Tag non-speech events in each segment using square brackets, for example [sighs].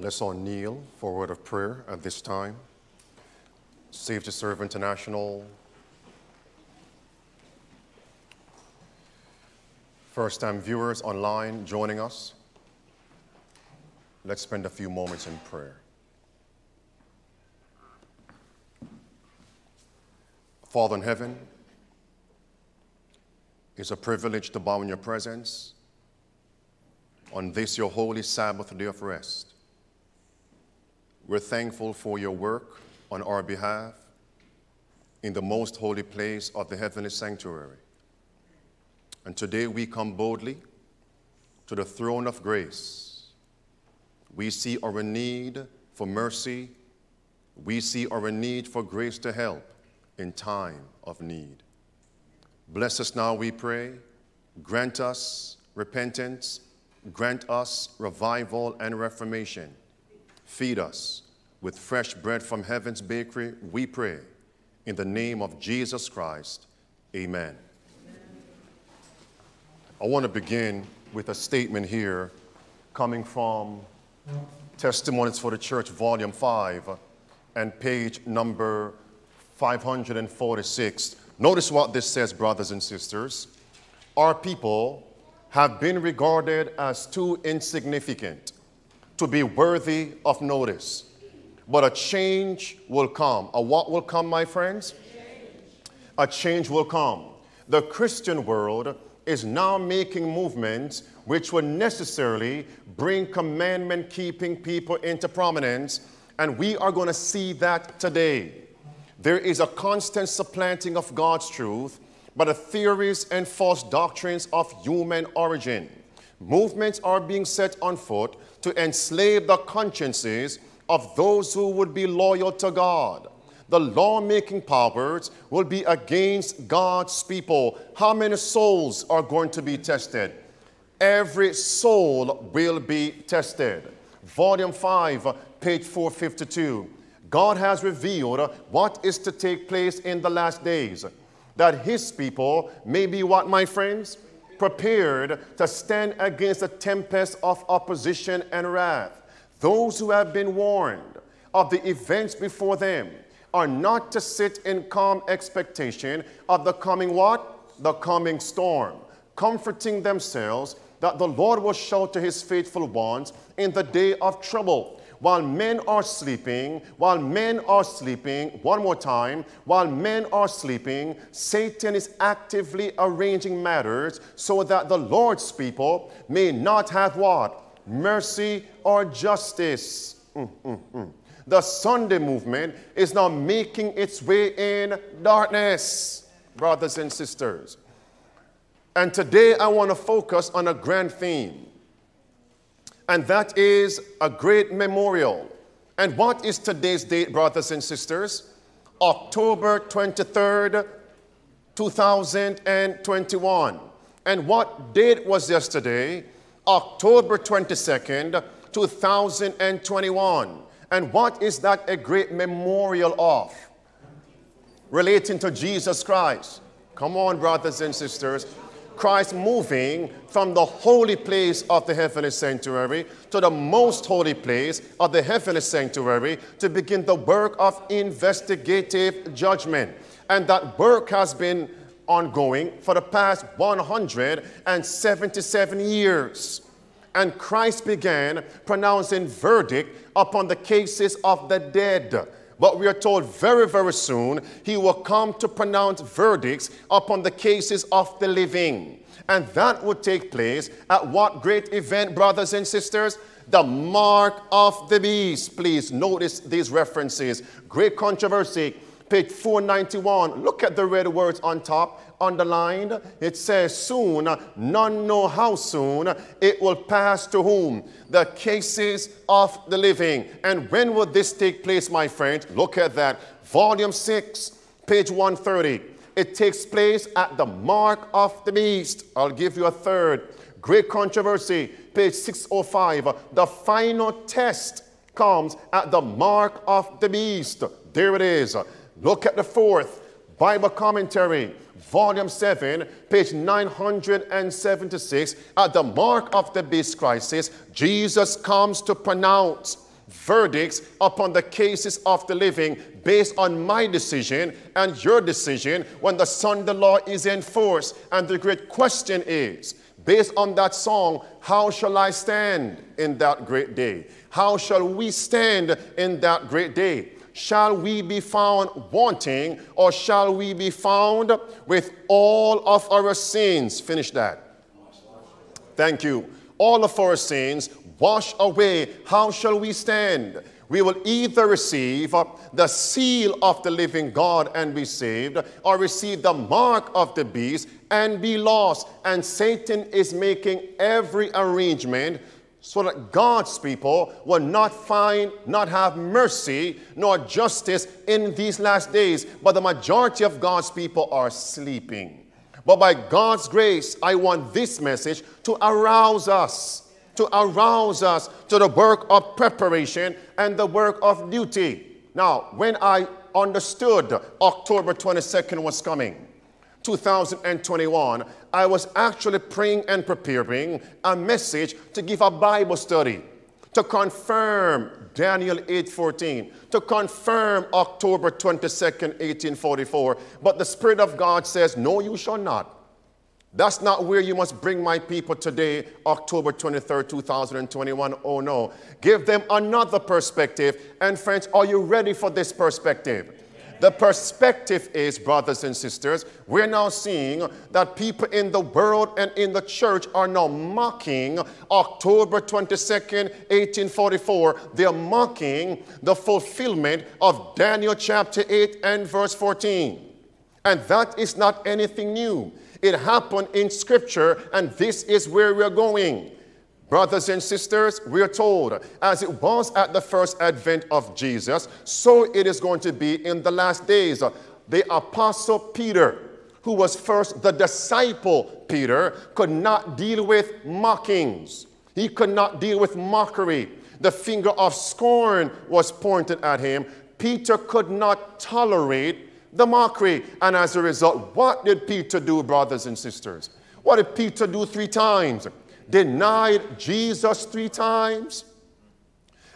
Let's all kneel for a word of prayer at this time. Saved to Serve International. First time viewers online joining us. Let's spend a few moments in prayer. Father in heaven, it's a privilege to bow in your presence on this your holy Sabbath day of rest. We're thankful for your work on our behalf in the most holy place of the heavenly sanctuary. And today we come boldly to the throne of grace. We see our need for mercy. We see our need for grace to help in time of need. Bless us now, we pray. Grant us repentance. Grant us revival and reformation. Feed us with fresh bread from heaven's bakery, we pray. In the name of Jesus Christ, amen. amen. I want to begin with a statement here coming from Testimonies for the Church, Volume 5, and page number 546. Notice what this says, brothers and sisters. Our people have been regarded as too insignificant to be worthy of notice. But a change will come. A what will come, my friends? A change will come. The Christian world is now making movements which will necessarily bring commandment keeping people into prominence, and we are going to see that today. There is a constant supplanting of God's truth by the theories and false doctrines of human origin. Movements are being set on foot to enslave the consciences of those who would be loyal to God. The lawmaking powers will be against God's people. How many souls are going to be tested? Every soul will be tested. Volume 5, page 452. God has revealed what is to take place in the last days, that his people may be what, my friends? Prepared to stand against the tempest of opposition and wrath. Those who have been warned of the events before them are not to sit in calm expectation of the coming what? The coming storm, comforting themselves that the Lord will show to his faithful ones in the day of trouble. While men are sleeping, while men are sleeping, one more time, while men are sleeping, Satan is actively arranging matters so that the Lord's people may not have what? mercy, or justice. Mm, mm, mm. The Sunday movement is now making its way in darkness, brothers and sisters. And today I want to focus on a grand theme, and that is a great memorial. And what is today's date, brothers and sisters? October 23rd, 2021. And what date was yesterday? October 22nd, 2021. And what is that a great memorial of? Relating to Jesus Christ. Come on, brothers and sisters. Christ moving from the holy place of the heavenly sanctuary to the most holy place of the heavenly sanctuary to begin the work of investigative judgment. And that work has been ongoing for the past 177 years. And Christ began pronouncing verdict upon the cases of the dead. But we are told very, very soon he will come to pronounce verdicts upon the cases of the living. And that would take place at what great event, brothers and sisters? The mark of the beast. Please notice these references. Great controversy page 491, look at the red words on top, underlined. It says, Soon, none know how soon it will pass to whom? The cases of the living. And when will this take place, my friend? Look at that. Volume 6, page 130. It takes place at the mark of the beast. I'll give you a third. Great controversy, page 605. The final test comes at the mark of the beast. There it is. Look at the fourth Bible commentary, volume 7, page 976. At the mark of the beast crisis, Jesus comes to pronounce verdicts upon the cases of the living based on my decision and your decision when the Son of the law is enforced. And the great question is based on that song, how shall I stand in that great day? How shall we stand in that great day? Shall we be found wanting or shall we be found with all of our sins? Finish that. Thank you. All of our sins wash away. How shall we stand? We will either receive the seal of the living God and be saved, or receive the mark of the beast and be lost. And Satan is making every arrangement so that God's people will not find, not have mercy nor justice in these last days. But the majority of God's people are sleeping. But by God's grace, I want this message to arouse us, to arouse us to the work of preparation and the work of duty. Now, when I understood October 22nd was coming, 2021, I was actually praying and preparing a message to give a Bible study to confirm Daniel 8:14, to confirm October 22nd, 1844. But the Spirit of God says, No, you shall not. That's not where you must bring my people today, October 23rd, 2021. Oh no. Give them another perspective. And friends, are you ready for this perspective? The perspective is, brothers and sisters, we're now seeing that people in the world and in the church are now mocking October 22nd, 1844. They're mocking the fulfillment of Daniel chapter 8 and verse 14. And that is not anything new. It happened in Scripture, and this is where we're going. Brothers and sisters, we are told, as it was at the first advent of Jesus, so it is going to be in the last days. The Apostle Peter, who was first the disciple Peter, could not deal with mockings. He could not deal with mockery. The finger of scorn was pointed at him. Peter could not tolerate the mockery. And as a result, what did Peter do, brothers and sisters? What did Peter do three times? Denied Jesus three times?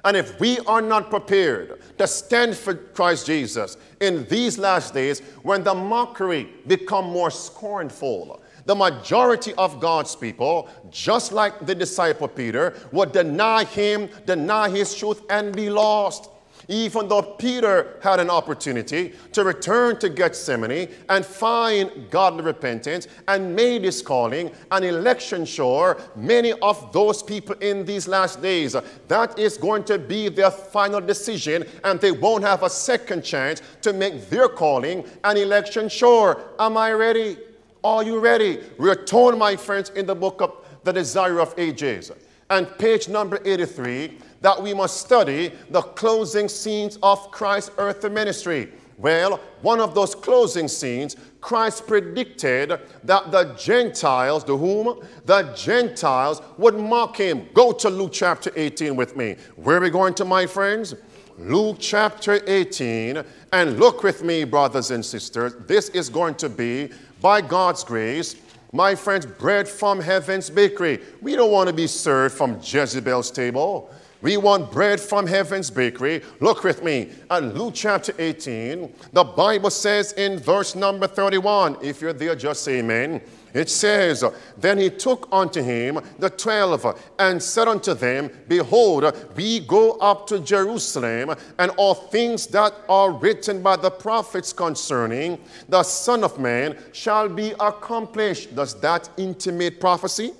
And if we are not prepared to stand for Christ Jesus in these last days, when the mockery become more scornful, the majority of God's people, just like the disciple Peter, would deny him, deny his truth, and be lost even though Peter had an opportunity to return to Gethsemane and find godly repentance and made his calling an election sure, many of those people in these last days, that is going to be their final decision and they won't have a second chance to make their calling an election sure. Am I ready? Are you ready? We're told, my friends, in the book of The Desire of Ages and page number 83 that we must study the closing scenes of Christ's earthly ministry. Well, one of those closing scenes, Christ predicted that the Gentiles, the whom? The Gentiles would mock him. Go to Luke chapter 18 with me. Where are we going to, my friends? Luke chapter 18. And look with me, brothers and sisters. This is going to be, by God's grace, my friends, bread from heaven's bakery. We don't want to be served from Jezebel's table. We want bread from heaven's bakery. Look with me at Luke chapter 18. The Bible says in verse number 31, if you're there, just say amen. It says, Then he took unto him the twelve and said unto them, Behold, we go up to Jerusalem, and all things that are written by the prophets concerning the Son of Man shall be accomplished. Does that intimate prophecy?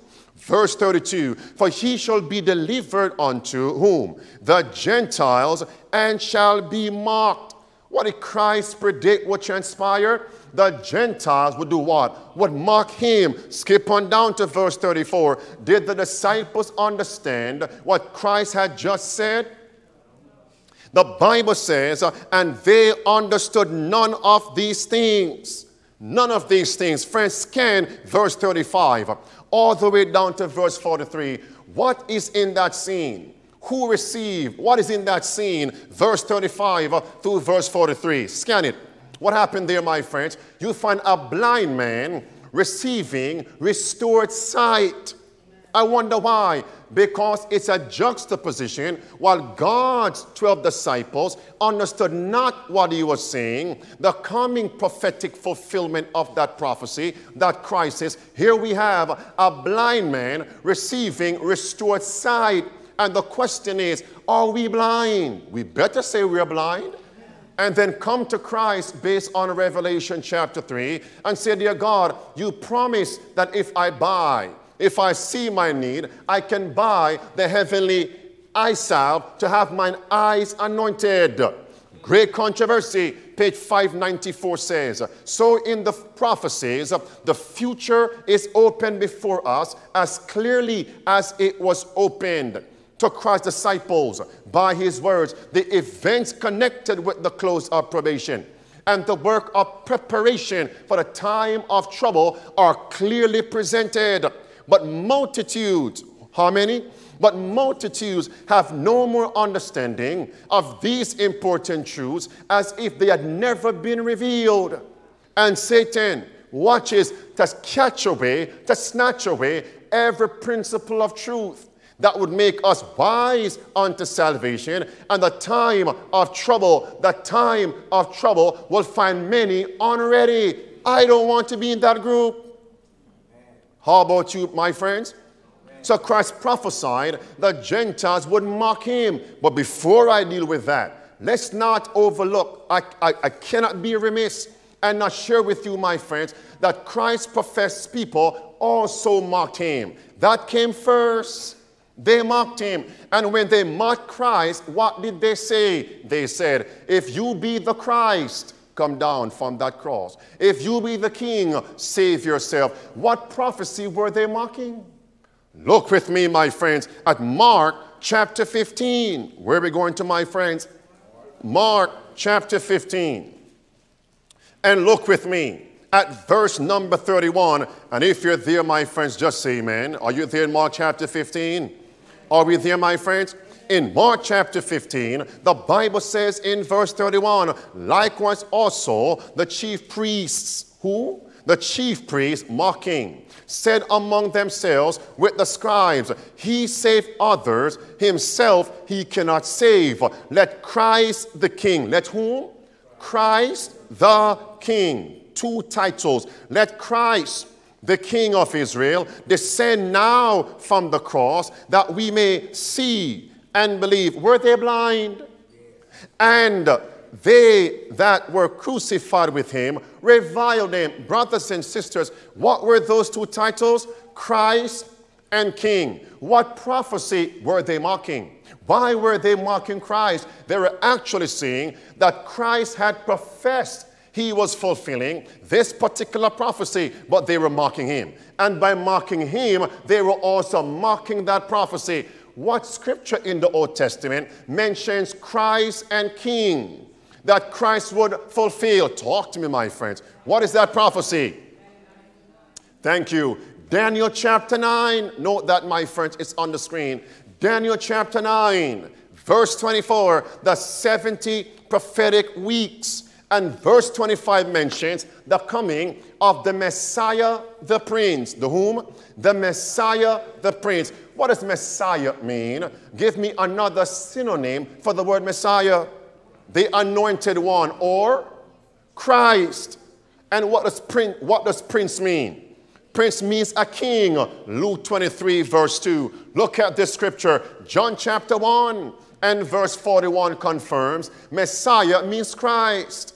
Verse 32 For he shall be delivered unto whom? The Gentiles, and shall be mocked. What did Christ predict would transpire? The Gentiles would do what? Would mock him. Skip on down to verse 34. Did the disciples understand what Christ had just said? The Bible says, and they understood none of these things. None of these things. Friends, scan verse 35 all the way down to verse 43. What is in that scene? Who received? What is in that scene? Verse 35 through verse 43. Scan it. What happened there, my friends? You find a blind man receiving restored sight. I wonder why. Because it's a juxtaposition. While God's 12 disciples understood not what he was saying, the coming prophetic fulfillment of that prophecy, that crisis, here we have a blind man receiving restored sight. And the question is, are we blind? We better say we're blind and then come to Christ based on Revelation chapter 3 and say, Dear God, you promised that if I buy, if I see my need, I can buy the heavenly eye salve to have mine eyes anointed. Great controversy. Page 594 says, So in the prophecies, the future is open before us as clearly as it was opened to Christ's disciples by his words, the events connected with the close of probation and the work of preparation for the time of trouble are clearly presented. But multitudes, how many? But multitudes have no more understanding of these important truths as if they had never been revealed. And Satan watches to catch away, to snatch away every principle of truth that would make us wise unto salvation. And the time of trouble, the time of trouble will find many unready. I don't want to be in that group. How about you, my friends? So Christ prophesied that Gentiles would mock him. But before I deal with that, let's not overlook, I, I, I cannot be remiss and not share with you, my friends, that Christ's professed people also mocked him. That came first. They mocked him. And when they mocked Christ, what did they say? They said, If you be the Christ, come down from that cross. If you be the king, save yourself. What prophecy were they mocking? Look with me, my friends, at Mark chapter 15. Where are we going to, my friends? Mark chapter 15. And look with me at verse number 31. And if you're there, my friends, just say amen. Are you there in Mark chapter 15? Are we there, my friends? In Mark chapter 15, the Bible says in verse 31, likewise also the chief priests, who? The chief priests mocking, said among themselves with the scribes, He saved others, himself he cannot save. Let Christ the King, let whom? Christ the King. Two titles. Let Christ the King of Israel, descend now from the cross that we may see and believe. Were they blind? And they that were crucified with him reviled him. Brothers and sisters, what were those two titles? Christ and King. What prophecy were they mocking? Why were they mocking Christ? They were actually seeing that Christ had professed he was fulfilling this particular prophecy, but they were mocking him. And by mocking him, they were also mocking that prophecy. What scripture in the Old Testament mentions Christ and King that Christ would fulfill? Talk to me, my friends. What is that prophecy? Thank you. Daniel chapter 9. Note that, my friends, it's on the screen. Daniel chapter 9, verse 24. The 70 prophetic weeks and verse 25 mentions the coming of the Messiah, the Prince. The whom? The Messiah, the Prince. What does Messiah mean? Give me another synonym for the word Messiah. The anointed one or Christ. And what does prince, what does prince mean? Prince means a king. Luke 23, verse 2. Look at this scripture. John chapter 1 and verse 41 confirms Messiah means Christ.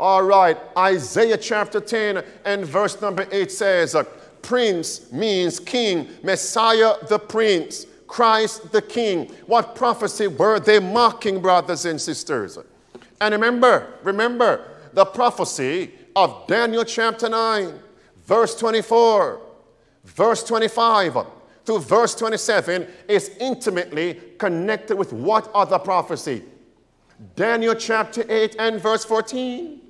All right, Isaiah chapter 10 and verse number 8 says, Prince means king, Messiah the prince, Christ the king. What prophecy were they mocking, brothers and sisters? And remember, remember the prophecy of Daniel chapter 9, verse 24, verse 25 to verse 27 is intimately connected with what other prophecy? Daniel chapter 8 and verse 14.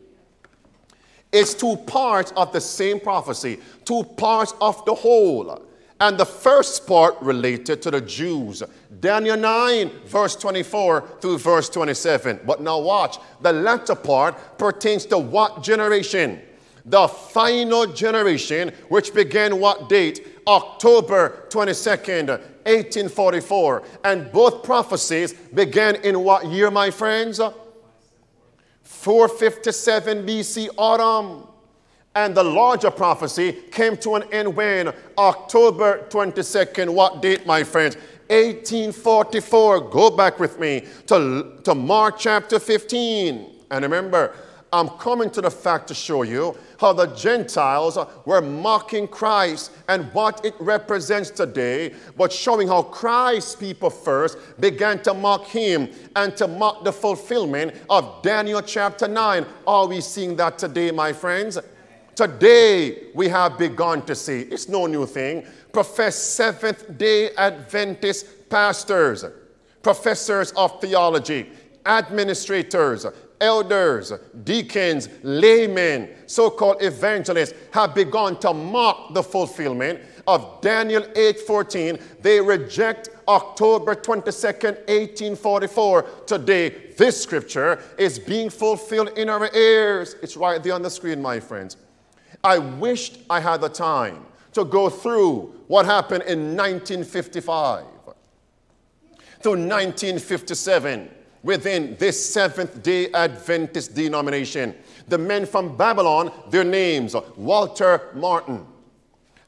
It's two parts of the same prophecy, two parts of the whole. And the first part related to the Jews. Daniel 9, verse 24 through verse 27. But now watch, the latter part pertains to what generation? The final generation, which began what date? October 22nd, 1844. And both prophecies began in what year, my friends? 457 BC autumn. And the larger prophecy came to an end when? October 22nd. What date, my friends? 1844. Go back with me to, to Mark chapter 15. And remember, I'm coming to the fact to show you how the Gentiles were mocking Christ and what it represents today, but showing how Christ's people first began to mock him and to mock the fulfillment of Daniel chapter 9. Are we seeing that today, my friends? Today, we have begun to see, it's no new thing, profess Seventh day Adventist pastors, professors of theology, administrators, elders, deacons, laymen, so called evangelists have begun to mock the fulfillment of Daniel 8:14. They reject October 22nd, 1844. Today, this scripture is being fulfilled in our ears. It's right there on the screen, my friends. I wished I had the time to go through what happened in 1955 through 1957 within this Seventh day Adventist denomination. The men from Babylon, their names Walter Martin.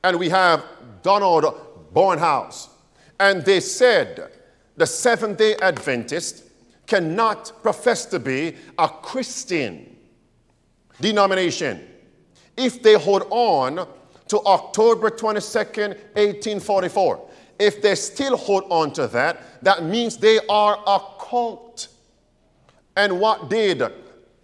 And we have Donald Barnhouse. And they said the Seventh day Adventist cannot profess to be a Christian denomination if they hold on to October 22nd, 1844. If they still hold on to that, that means they are a cult. And what did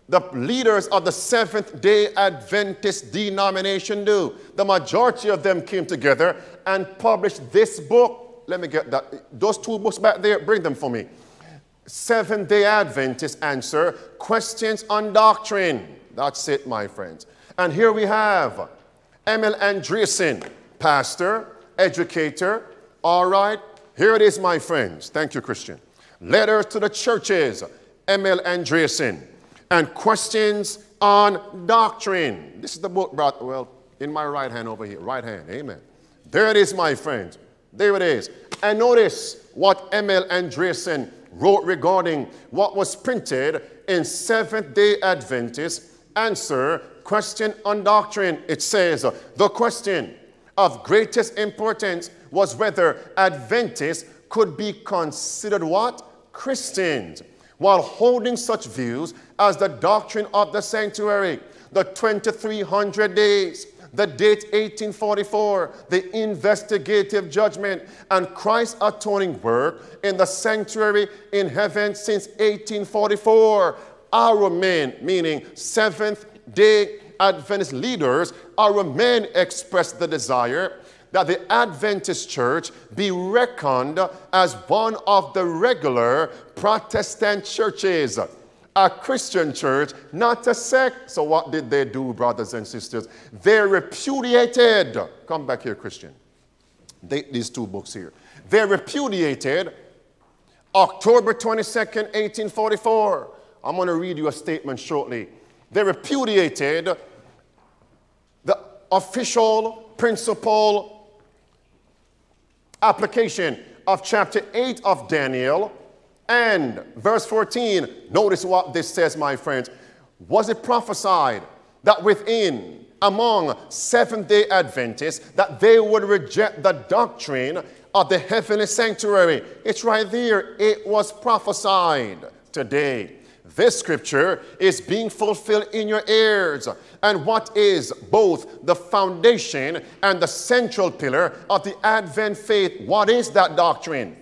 the leaders of the Seventh day Adventist denomination do? The majority of them came together and published this book. Let me get that. Those two books back there, bring them for me. Seventh day Adventist answer questions on doctrine. That's it, my friends. And here we have M. L. Andreasen, pastor, educator, all right, here it is, my friends. Thank you, Christian. Letters to the churches, M. L. Andreasen, and questions on doctrine. This is the book, brought, well, in my right hand over here, right hand, amen. There it is, my friends. There it is. And notice what M. L. Andreasen wrote regarding what was printed in Seventh day Adventist answer question on doctrine. It says, the question of greatest importance was whether Adventists could be considered what? Christians, while holding such views as the doctrine of the sanctuary, the 2300 days, the date 1844, the investigative judgment, and Christ's atoning work in the sanctuary in heaven since 1844. Our men, meaning Seventh day Adventist leaders, our men expressed the desire that the Adventist church be reckoned as one of the regular Protestant churches. A Christian church, not a sect. So, what did they do, brothers and sisters? They repudiated, come back here, Christian. They, these two books here. They repudiated October 22nd, 1844. I'm going to read you a statement shortly. They repudiated the official principle application of chapter 8 of Daniel and verse 14. Notice what this says, my friends. Was it prophesied that within, among Seventh day Adventists, that they would reject the doctrine of the heavenly sanctuary? It's right there. It was prophesied today. This scripture is being fulfilled in your ears. And what is both the foundation and the central pillar of the Advent faith? What is that doctrine?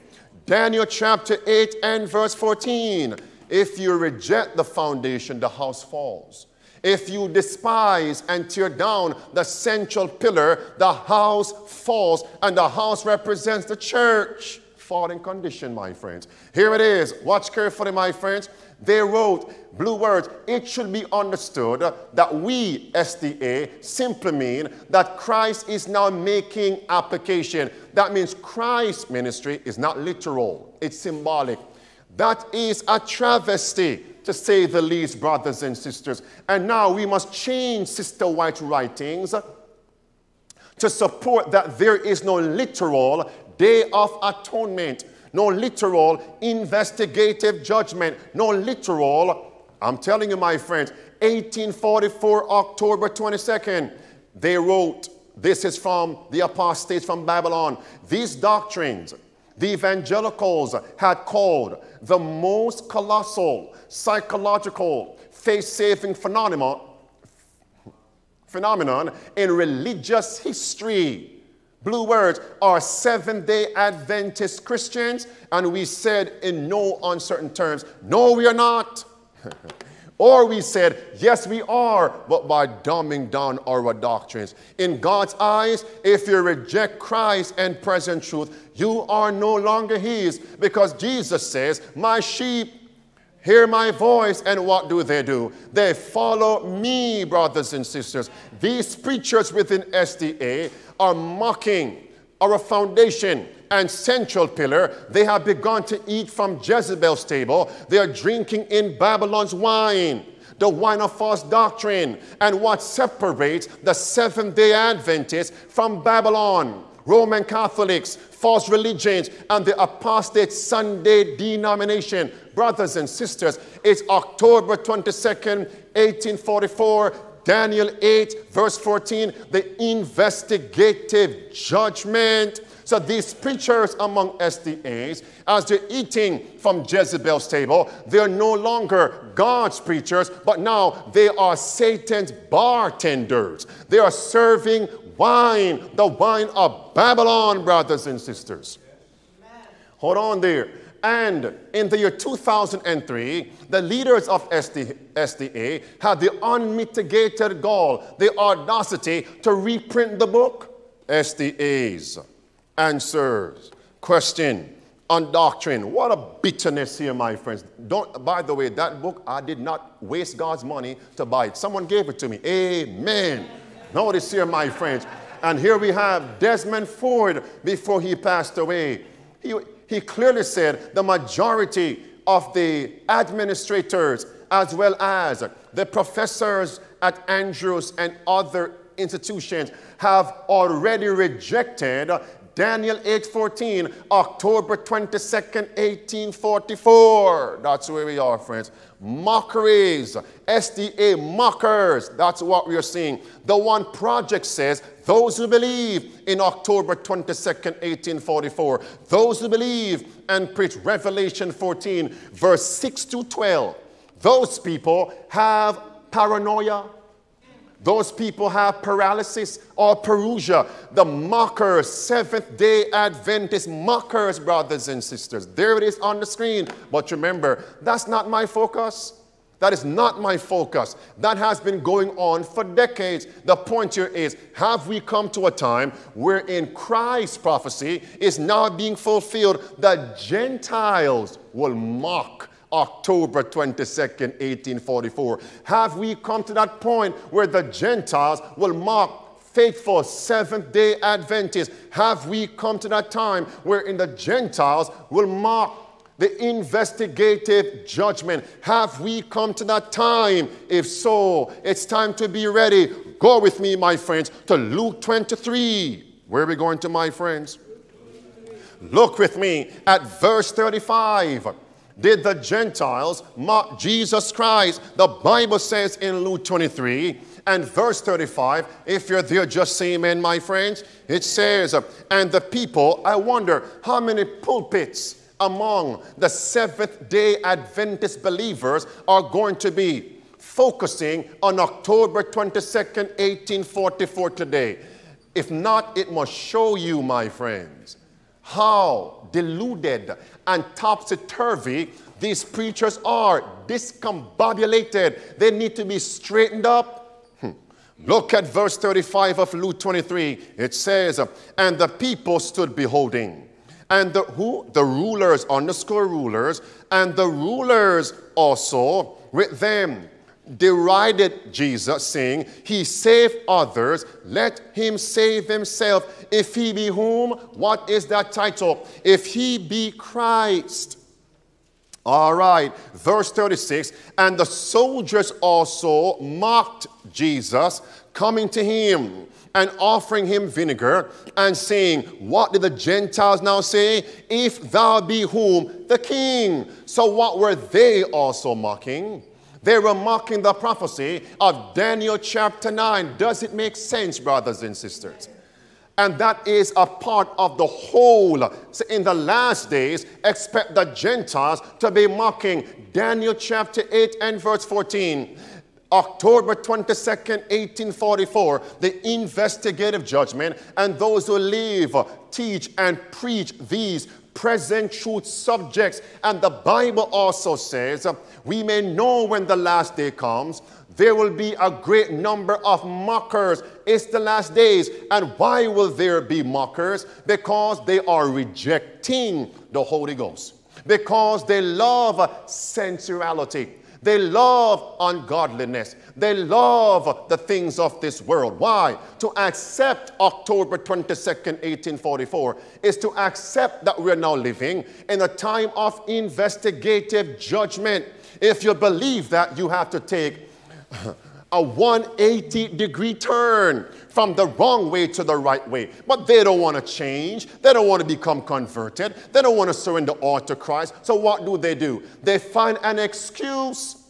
Daniel chapter 8 and verse 14. If you reject the foundation, the house falls. If you despise and tear down the central pillar, the house falls, and the house represents the church. Falling condition, my friends. Here it is. Watch carefully, my friends. They wrote blue words. It should be understood that we, SDA, simply mean that Christ is now making application. That means Christ's ministry is not literal, it's symbolic. That is a travesty, to say the least, brothers and sisters. And now we must change Sister White's writings to support that there is no literal day of atonement, no literal investigative judgment, no literal, I'm telling you, my friends, 1844, October 22nd, they wrote, this is from the apostates from Babylon. These doctrines, the evangelicals had called the most colossal psychological faith-saving phenomenon, phenomenon in religious history. Blue words are Seventh-day Adventist Christians, and we said in no uncertain terms, no, we are not. [laughs] Or we said, yes, we are, but by dumbing down our doctrines. In God's eyes, if you reject Christ and present truth, you are no longer His because Jesus says, My sheep hear my voice, and what do they do? They follow me, brothers and sisters. These preachers within SDA are mocking our foundation and central pillar. They have begun to eat from Jezebel's table. They are drinking in Babylon's wine, the wine of false doctrine. And what separates the Seventh day Adventists from Babylon? Roman Catholics, false religions, and the apostate Sunday denomination. Brothers and sisters, it's October 22nd, 1844. Daniel 8, verse 14, the investigative judgment so these preachers among SDAs, as they're eating from Jezebel's table, they're no longer God's preachers, but now they are Satan's bartenders. They are serving wine, the wine of Babylon, brothers and sisters. Amen. Hold on there. And in the year 2003, the leaders of SD, SDA had the unmitigated gall, the audacity to reprint the book, SDAs answers. Question on doctrine. What a bitterness here, my friends. Don't, by the way, that book, I did not waste God's money to buy it. Someone gave it to me. Amen. Notice here, my friends. And here we have Desmond Ford before he passed away. He, he clearly said the majority of the administrators, as well as the professors at Andrews and other institutions, have already rejected Daniel 8:14, October 22nd, 1844. That's where we are, friends. Mockeries, SDA mockers. That's what we are seeing. The one project says those who believe in October 22nd, 1844, those who believe and preach Revelation 14, verse 6 to 12, those people have paranoia, those people have paralysis or parousia. The mockers, Seventh day Adventist mockers, brothers and sisters. There it is on the screen. But remember, that's not my focus. That is not my focus. That has been going on for decades. The point here is have we come to a time wherein Christ's prophecy is now being fulfilled that Gentiles will mock October 22nd, 1844. Have we come to that point where the Gentiles will mark faithful Seventh day Adventists? Have we come to that time wherein the Gentiles will mark the investigative judgment? Have we come to that time? If so, it's time to be ready. Go with me, my friends, to Luke 23. Where are we going to, my friends? Look with me at verse 35 did the Gentiles mock Jesus Christ? The Bible says in Luke 23 and verse 35, if you're there, just say amen, my friends. It says, and the people, I wonder how many pulpits among the Seventh day Adventist believers are going to be focusing on October 22nd, 1844 today. If not, it must show you, my friends, how deluded and topsy-turvy these preachers are. Discombobulated. They need to be straightened up. Hmm. Look at verse 35 of Luke 23. It says, And the people stood beholding. And the who? The rulers, underscore rulers, and the rulers also with them derided Jesus, saying, He saved others, let him save himself. If he be whom? What is that title? If he be Christ. All right, verse 36 And the soldiers also mocked Jesus, coming to him and offering him vinegar and saying, What did the Gentiles now say? If thou be whom? The king. So what were they also mocking? They were mocking the prophecy of Daniel chapter 9. Does it make sense, brothers and sisters? And that is a part of the whole. So in the last days, expect the Gentiles to be mocking Daniel chapter 8 and verse 14. October 22nd, 1844, the investigative judgment, and those who live, teach, and preach these present truth subjects. And the Bible also says, uh, we may know when the last day comes. There will be a great number of mockers. It's the last days. And why will there be mockers? Because they are rejecting the Holy Ghost. Because they love sensuality. They love ungodliness. They love the things of this world. Why? To accept October 22nd, 1844 is to accept that we're now living in a time of investigative judgment. If you believe that, you have to take a 180 degree turn from the wrong way to the right way. But they don't want to change. They don't want to become converted. They don't want to surrender all to Christ. So what do they do? They find an excuse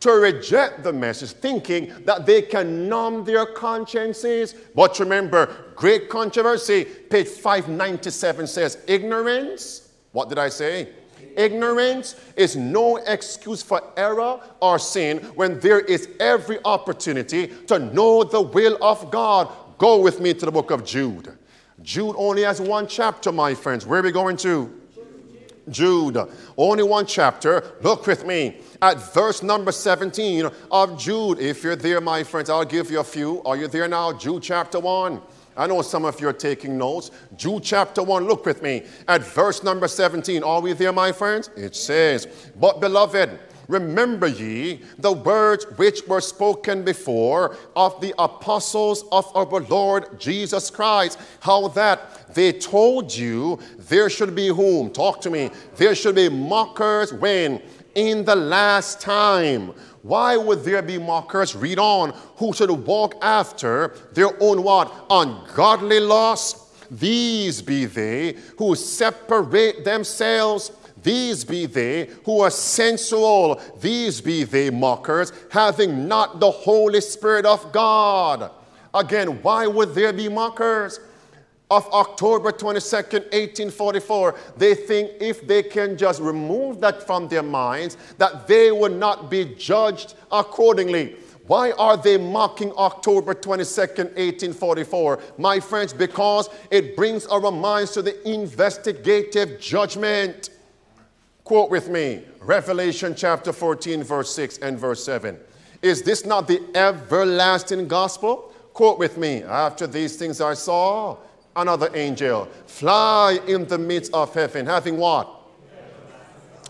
to reject the message, thinking that they can numb their consciences. But remember, great controversy, page 597 says, ignorance, what did I say? Ignorance is no excuse for error or sin when there is every opportunity to know the will of God. Go with me to the book of Jude. Jude only has one chapter, my friends. Where are we going to? Jude. Only one chapter. Look with me at verse number 17 of Jude. If you're there, my friends, I'll give you a few. Are you there now? Jude chapter 1. I know some of you are taking notes. Jude chapter 1, look with me at verse number 17. Are we there, my friends? It says, But beloved, remember ye the words which were spoken before of the apostles of our Lord Jesus Christ, how that they told you there should be whom? Talk to me. There should be mockers when? In the last time why would there be mockers? Read on. Who should walk after their own what? Ungodly lust. These be they who separate themselves. These be they who are sensual. These be they mockers, having not the Holy Spirit of God. Again, why would there be mockers? Of October 22nd, 1844, they think if they can just remove that from their minds, that they will not be judged accordingly. Why are they mocking October 22nd, 1844? My friends, because it brings our minds to the investigative judgment. Quote with me Revelation chapter 14, verse 6 and verse 7. Is this not the everlasting gospel? Quote with me After these things I saw, another angel fly in the midst of heaven, having what?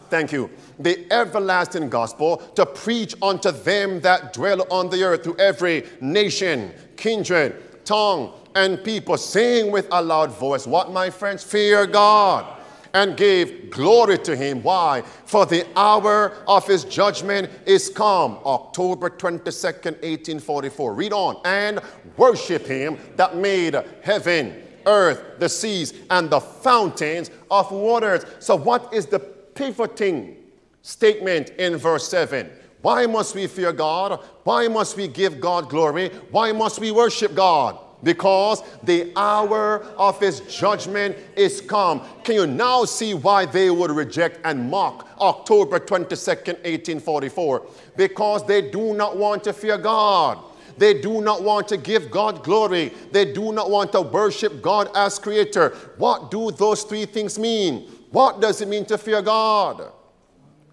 Thank you. The everlasting gospel to preach unto them that dwell on the earth, to every nation, kindred, tongue, and people, saying with a loud voice, What, my friends? Fear God and gave glory to him. Why? For the hour of his judgment is come. October 22nd, 1844. Read on. And worship him that made heaven earth, the seas, and the fountains of waters. So, what is the pivoting statement in verse 7? Why must we fear God? Why must we give God glory? Why must we worship God? Because the hour of his judgment is come. Can you now see why they would reject and mock October 22nd, 1844? Because they do not want to fear God. They do not want to give God glory. They do not want to worship God as creator. What do those three things mean? What does it mean to fear God?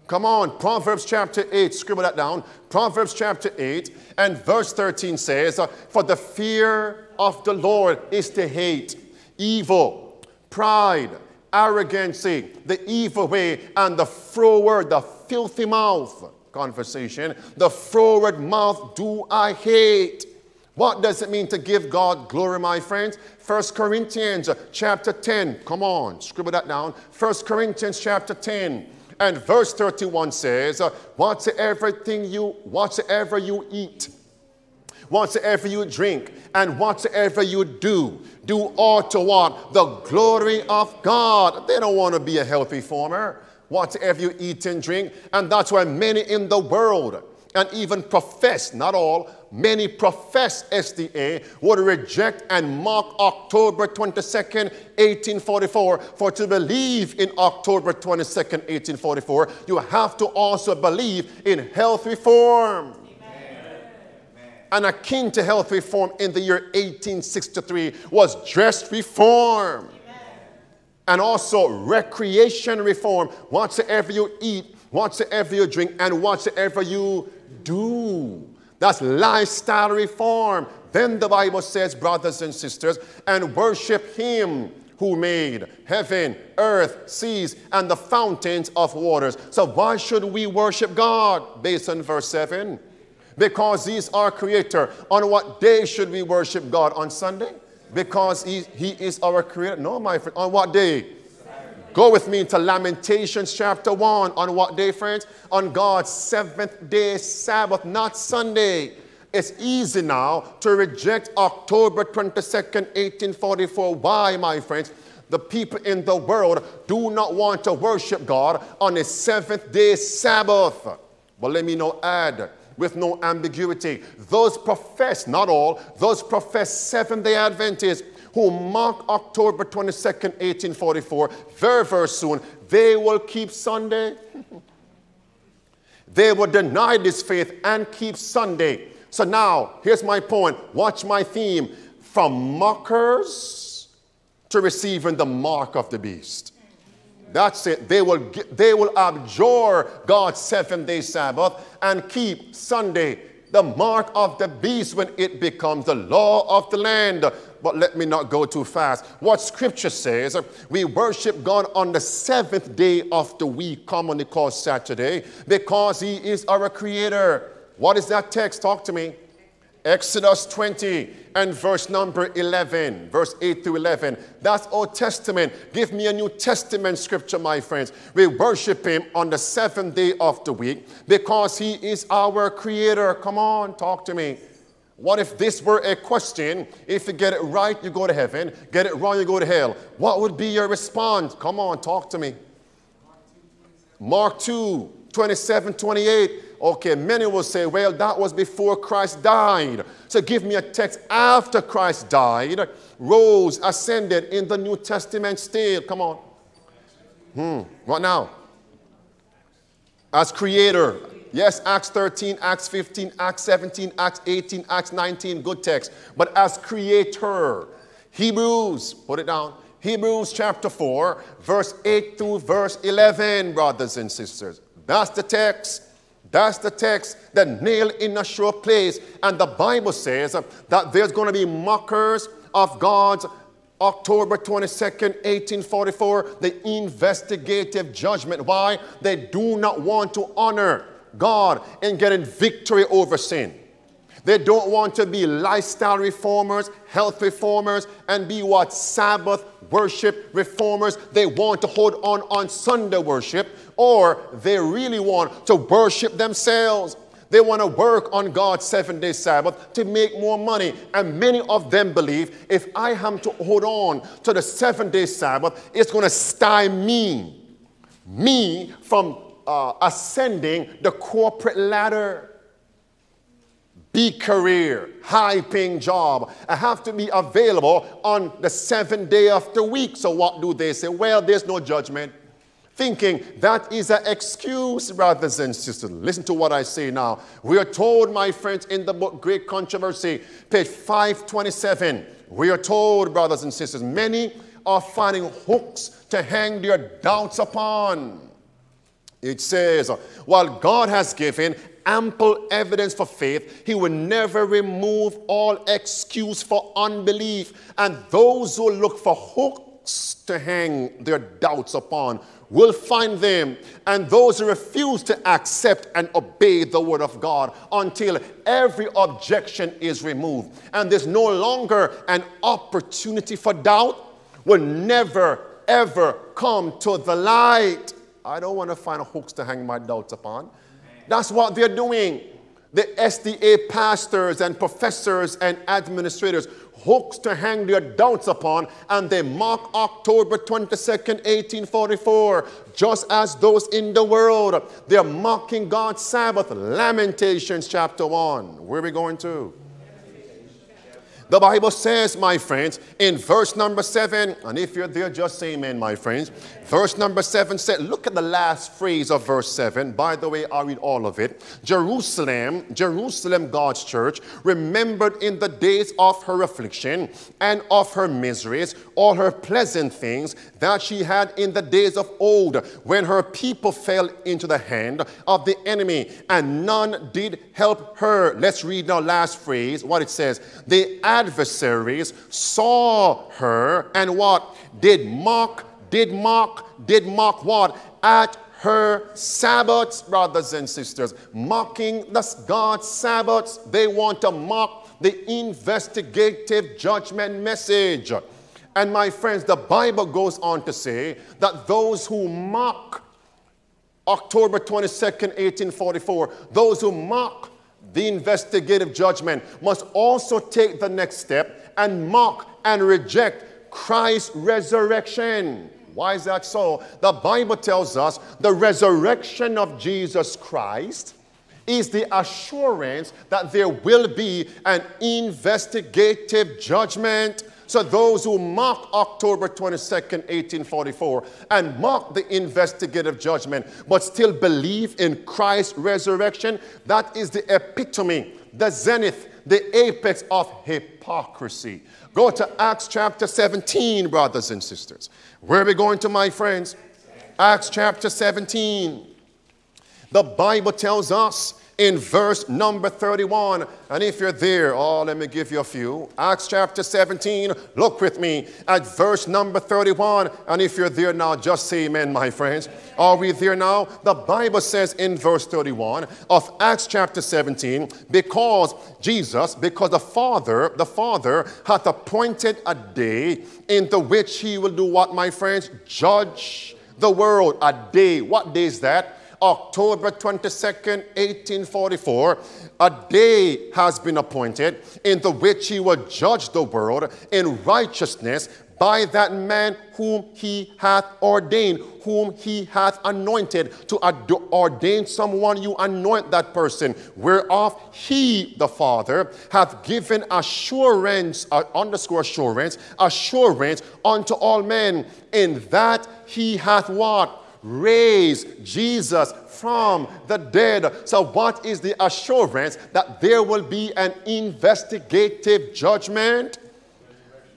Come on, Proverbs chapter 8, scribble that down. Proverbs chapter 8 and verse 13 says, For the fear of the Lord is to hate evil, pride, arrogancy, the evil way, and the froward, the filthy mouth conversation. The froward mouth do I hate. What does it mean to give God glory, my friends? 1 Corinthians chapter 10. Come on, scribble that down. 1 Corinthians chapter 10 and verse 31 says, Whatsoever thing you, whatsoever you eat, whatsoever you drink, and whatsoever you do, do all to what? The glory of God. They don't want to be a healthy Whatever you eat and drink. And that's why many in the world, and even profess, not all, many profess SDA would reject and mock October 22nd, 1844. For to believe in October 22nd, 1844, you have to also believe in health reform. And akin to health reform in the year 1863 was dress reform. And also recreation reform. Whatsoever you eat, whatsoever you drink, and whatsoever you do. That's lifestyle reform. Then the Bible says, brothers and sisters, and worship Him who made heaven, earth, seas, and the fountains of waters. So, why should we worship God? Based on verse 7. Because He's our Creator. On what day should we worship God? On Sunday? Because He, he is our Creator? No, my friend. On what day? Go with me into Lamentations chapter 1. On what day, friends? On God's seventh day Sabbath, not Sunday. It's easy now to reject October 22nd, 1844. Why, my friends? The people in the world do not want to worship God on a seventh day Sabbath. But let me now add, with no ambiguity, those profess, not all, those profess seventh day Adventists who mark October 22nd, 1844, very, very soon, they will keep Sunday. [laughs] they will deny this faith and keep Sunday. So now, here's my point. Watch my theme. From mockers to receiving the mark of the beast. That's it. They will, they will abjure God's seventh day Sabbath and keep Sunday, the mark of the beast, when it becomes the law of the land but let me not go too fast. What scripture says, we worship God on the seventh day of the week, commonly called Saturday, because He is our creator. What is that text? Talk to me. Exodus 20 and verse number 11, verse 8 to 11. That's Old Testament. Give me a New Testament scripture, my friends. We worship Him on the seventh day of the week because He is our Creator. Come on, talk to me. What if this were a question? If you get it right, you go to heaven. Get it wrong, you go to hell. What would be your response? Come on, talk to me. Mark 2, 27, 28. Okay, many will say, well, that was before Christ died. So give me a text after Christ died, rose, ascended in the New Testament still. Come on. Hmm, what now? As creator, Yes, Acts 13, Acts 15, Acts 17, Acts 18, Acts 19, good text. But as creator, Hebrews, put it down. Hebrews chapter 4, verse 8 through verse 11, brothers and sisters. That's the text. That's the text that nailed in a sure place. And the Bible says that there's going to be mockers of God's October 22nd, 1844, the investigative judgment. Why? They do not want to honor God in getting victory over sin. They don't want to be lifestyle reformers, health reformers, and be what? Sabbath worship reformers. They want to hold on on Sunday worship, or they really want to worship themselves. They want to work on God's seven day Sabbath to make more money. And many of them believe if I am to hold on to the seven day Sabbath, it's going to stymie me from uh, ascending the corporate ladder. Big career, high paying job. I have to be available on the seventh day of the week. So, what do they say? Well, there's no judgment. Thinking that is an excuse, brothers and sisters. Listen to what I say now. We are told, my friends, in the book Great Controversy, page 527, we are told, brothers and sisters, many are finding hooks to hang their doubts upon. It says, while God has given ample evidence for faith, he will never remove all excuse for unbelief. And those who look for hooks to hang their doubts upon will find them. And those who refuse to accept and obey the word of God until every objection is removed and there's no longer an opportunity for doubt will never ever come to the light. I don't want to find a hooks to hang my doubts upon. That's what they're doing. the SDA pastors and professors and administrators hooks to hang their doubts upon, and they mark October 22nd, 1844, just as those in the world. They're mocking God's Sabbath. Lamentations chapter 1. Where are we going to? The Bible says, my friends, in verse number seven, and if you're there, just say amen, my friends. Verse number seven said, look at the last phrase of verse seven. By the way, I'll read all of it. Jerusalem, Jerusalem, God's church, remembered in the days of her affliction and of her miseries all her pleasant things that she had in the days of old, when her people fell into the hand of the enemy, and none did help her. Let's read now last phrase, what it says. The adversaries saw her and what? Did mock, did mock, did mock what? At her Sabbaths, brothers and sisters. Mocking the God's Sabbaths. They want to mock the investigative judgment message. And my friends, the Bible goes on to say that those who mock October 22nd, 1844, those who mock the investigative judgment must also take the next step and mock and reject Christ's resurrection. Why is that so? The Bible tells us the resurrection of Jesus Christ is the assurance that there will be an investigative judgment. So those who mock October 22nd, 1844, and mock the investigative judgment, but still believe in Christ's resurrection, that is the epitome, the zenith, the apex of hypocrisy. Go to Acts chapter 17, brothers and sisters. Where are we going to, my friends? Acts chapter 17. The Bible tells us in verse number 31. And if you're there, oh, let me give you a few. Acts chapter 17, look with me at verse number 31. And if you're there now, just say amen, my friends. Are we there now? The Bible says in verse 31 of Acts chapter 17, because Jesus, because the Father, the Father hath appointed a day in the which he will do what, my friends? Judge the world. A day. What day is that? October 22nd, 1844, a day has been appointed in the which he will judge the world in righteousness by that man whom he hath ordained, whom he hath anointed. To ordain someone, you anoint that person, whereof he, the Father, hath given assurance, uh, underscore assurance, assurance unto all men, in that he hath what? Raised Jesus from the dead. So, what is the assurance that there will be an investigative judgment?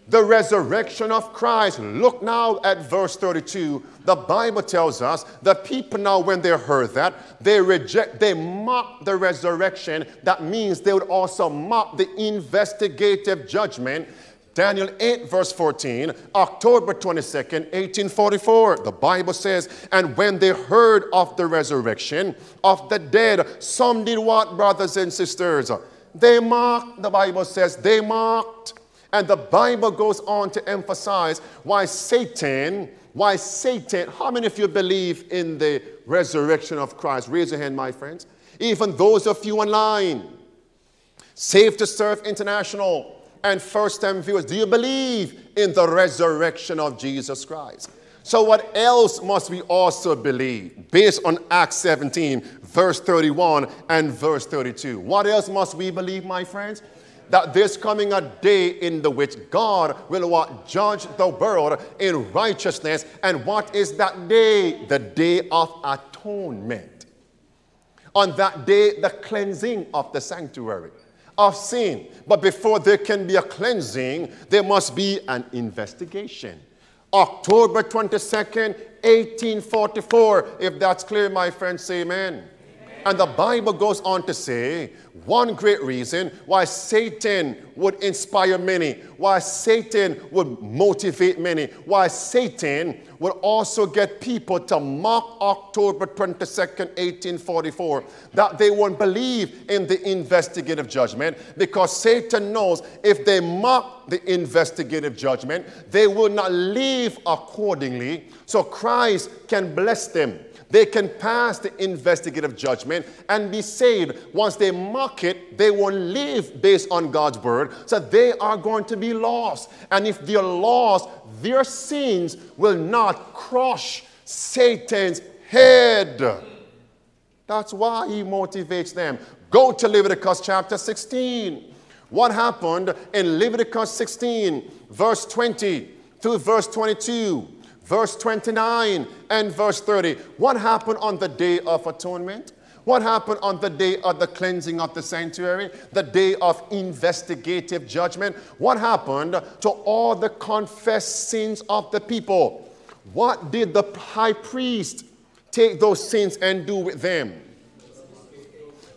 The resurrection of Christ. Look now at verse 32. The Bible tells us the people now, when they heard that, they reject, they mock the resurrection. That means they would also mock the investigative judgment Daniel 8, verse 14, October 22nd, 1844, the Bible says, And when they heard of the resurrection of the dead, some did what, brothers and sisters? They mocked, the Bible says, they mocked. And the Bible goes on to emphasize why Satan, why Satan, how many of you believe in the resurrection of Christ? Raise your hand, my friends. Even those of you online, Saved to Serve International, and first time viewers, do you believe in the resurrection of Jesus Christ? So, what else must we also believe based on Acts 17, verse 31 and verse 32? What else must we believe, my friends? That there's coming a day in the which God will what? Judge the world in righteousness. And what is that day? The day of atonement. On that day, the cleansing of the sanctuary of sin. But before there can be a cleansing, there must be an investigation. October 22nd, 1844. If that's clear, my friends, say amen. amen. And the Bible goes on to say one great reason why Satan would inspire many, why Satan would motivate many, why Satan will also get people to mock October 22nd, 1844, that they won't believe in the investigative judgment because Satan knows if they mock the investigative judgment, they will not live accordingly. So Christ can bless them they can pass the investigative judgment and be saved. Once they mock it, they won't live based on God's word. So they are going to be lost. And if they're lost, their sins will not crush Satan's head. That's why he motivates them. Go to Leviticus chapter 16. What happened in Leviticus 16, verse 20 through verse 22? Verse 29 and verse 30. What happened on the day of atonement? What happened on the day of the cleansing of the sanctuary? The day of investigative judgment? What happened to all the confessed sins of the people? What did the high priest take those sins and do with them?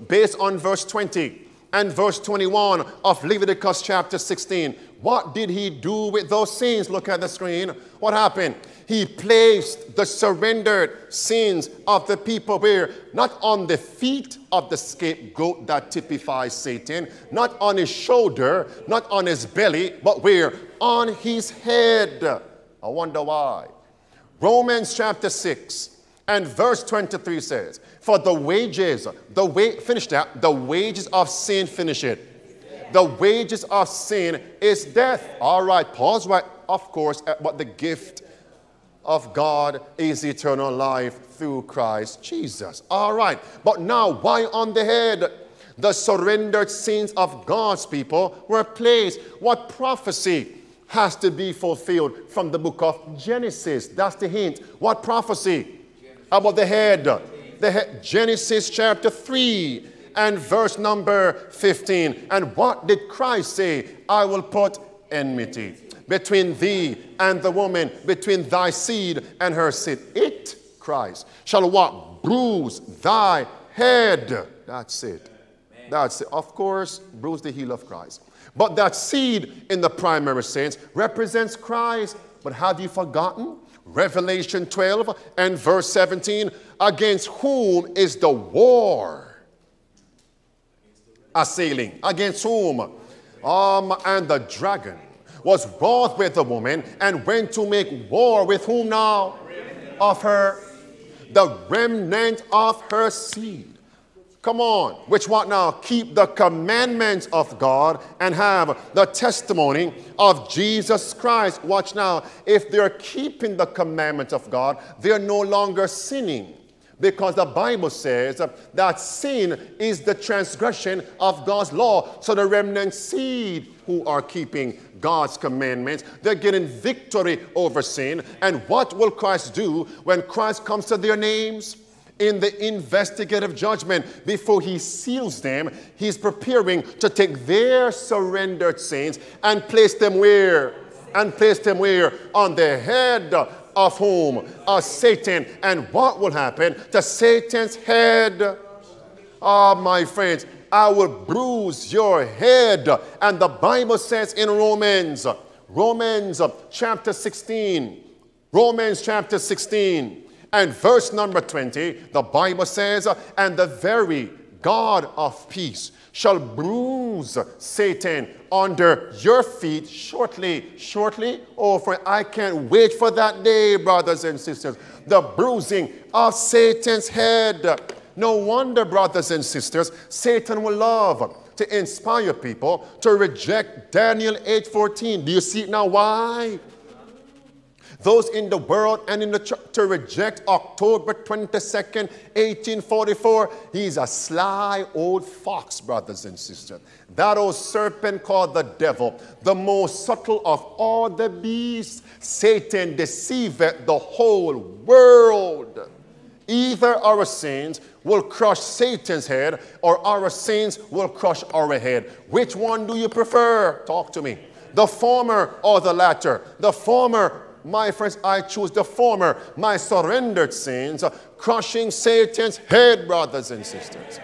Based on verse 20 and verse 21 of Leviticus chapter 16. What did he do with those sins? Look at the screen. What happened? He placed the surrendered sins of the people where? Not on the feet of the scapegoat that typifies Satan, not on his shoulder, not on his belly, but where? On his head. I wonder why. Romans chapter 6 and verse 23 says, For the wages, the way, finish that, the wages of sin, finish it. The wages of sin is death. All right, pause right, of course, but the gift of God is eternal life through Christ Jesus. All right, but now why on the head? The surrendered sins of God's people were placed. What prophecy has to be fulfilled from the book of Genesis? That's the hint. What prophecy? About the head. The head. Genesis chapter 3 and verse number 15. And what did Christ say? I will put enmity between thee and the woman, between thy seed and her seed. It, Christ, shall what? Bruise thy head. That's it. That's it. Of course, bruise the heel of Christ. But that seed in the primary sense represents Christ. But have you forgotten? Revelation 12 and verse 17 against whom is the war assailing? Against whom? Um, and the dragon was wroth with the woman and went to make war with whom now? Of her, the remnant of her seed. Come on, which what now? Keep the commandments of God and have the testimony of Jesus Christ. Watch now. If they're keeping the commandments of God, they're no longer sinning because the Bible says that sin is the transgression of God's law. So the remnant seed who are keeping God's commandments, they're getting victory over sin. And what will Christ do when Christ comes to their names? In the investigative judgment, before he seals them, he's preparing to take their surrendered sins and place them where? And place them where? On the head of whom? Of Satan. And what will happen to Satan's head? Ah, oh, my friends, I will bruise your head. And the Bible says in Romans, Romans chapter 16, Romans chapter 16, and verse number 20, the Bible says, and the very God of peace shall bruise Satan under your feet shortly. Shortly? Oh, for I can't wait for that day, brothers and sisters. The bruising of Satan's head. No wonder, brothers and sisters, Satan will love to inspire people to reject Daniel 8:14. Do you see now? Why? those in the world and in the church to reject October 22nd, 1844. He's a sly old fox, brothers and sisters. That old serpent called the devil, the most subtle of all the beasts. Satan deceiveth the whole world. Either our sins will crush Satan's head or our sins will crush our head. Which one do you prefer? Talk to me. The former or the latter? The former my friends, I choose the former, my surrendered sins, crushing Satan's head, brothers and sisters.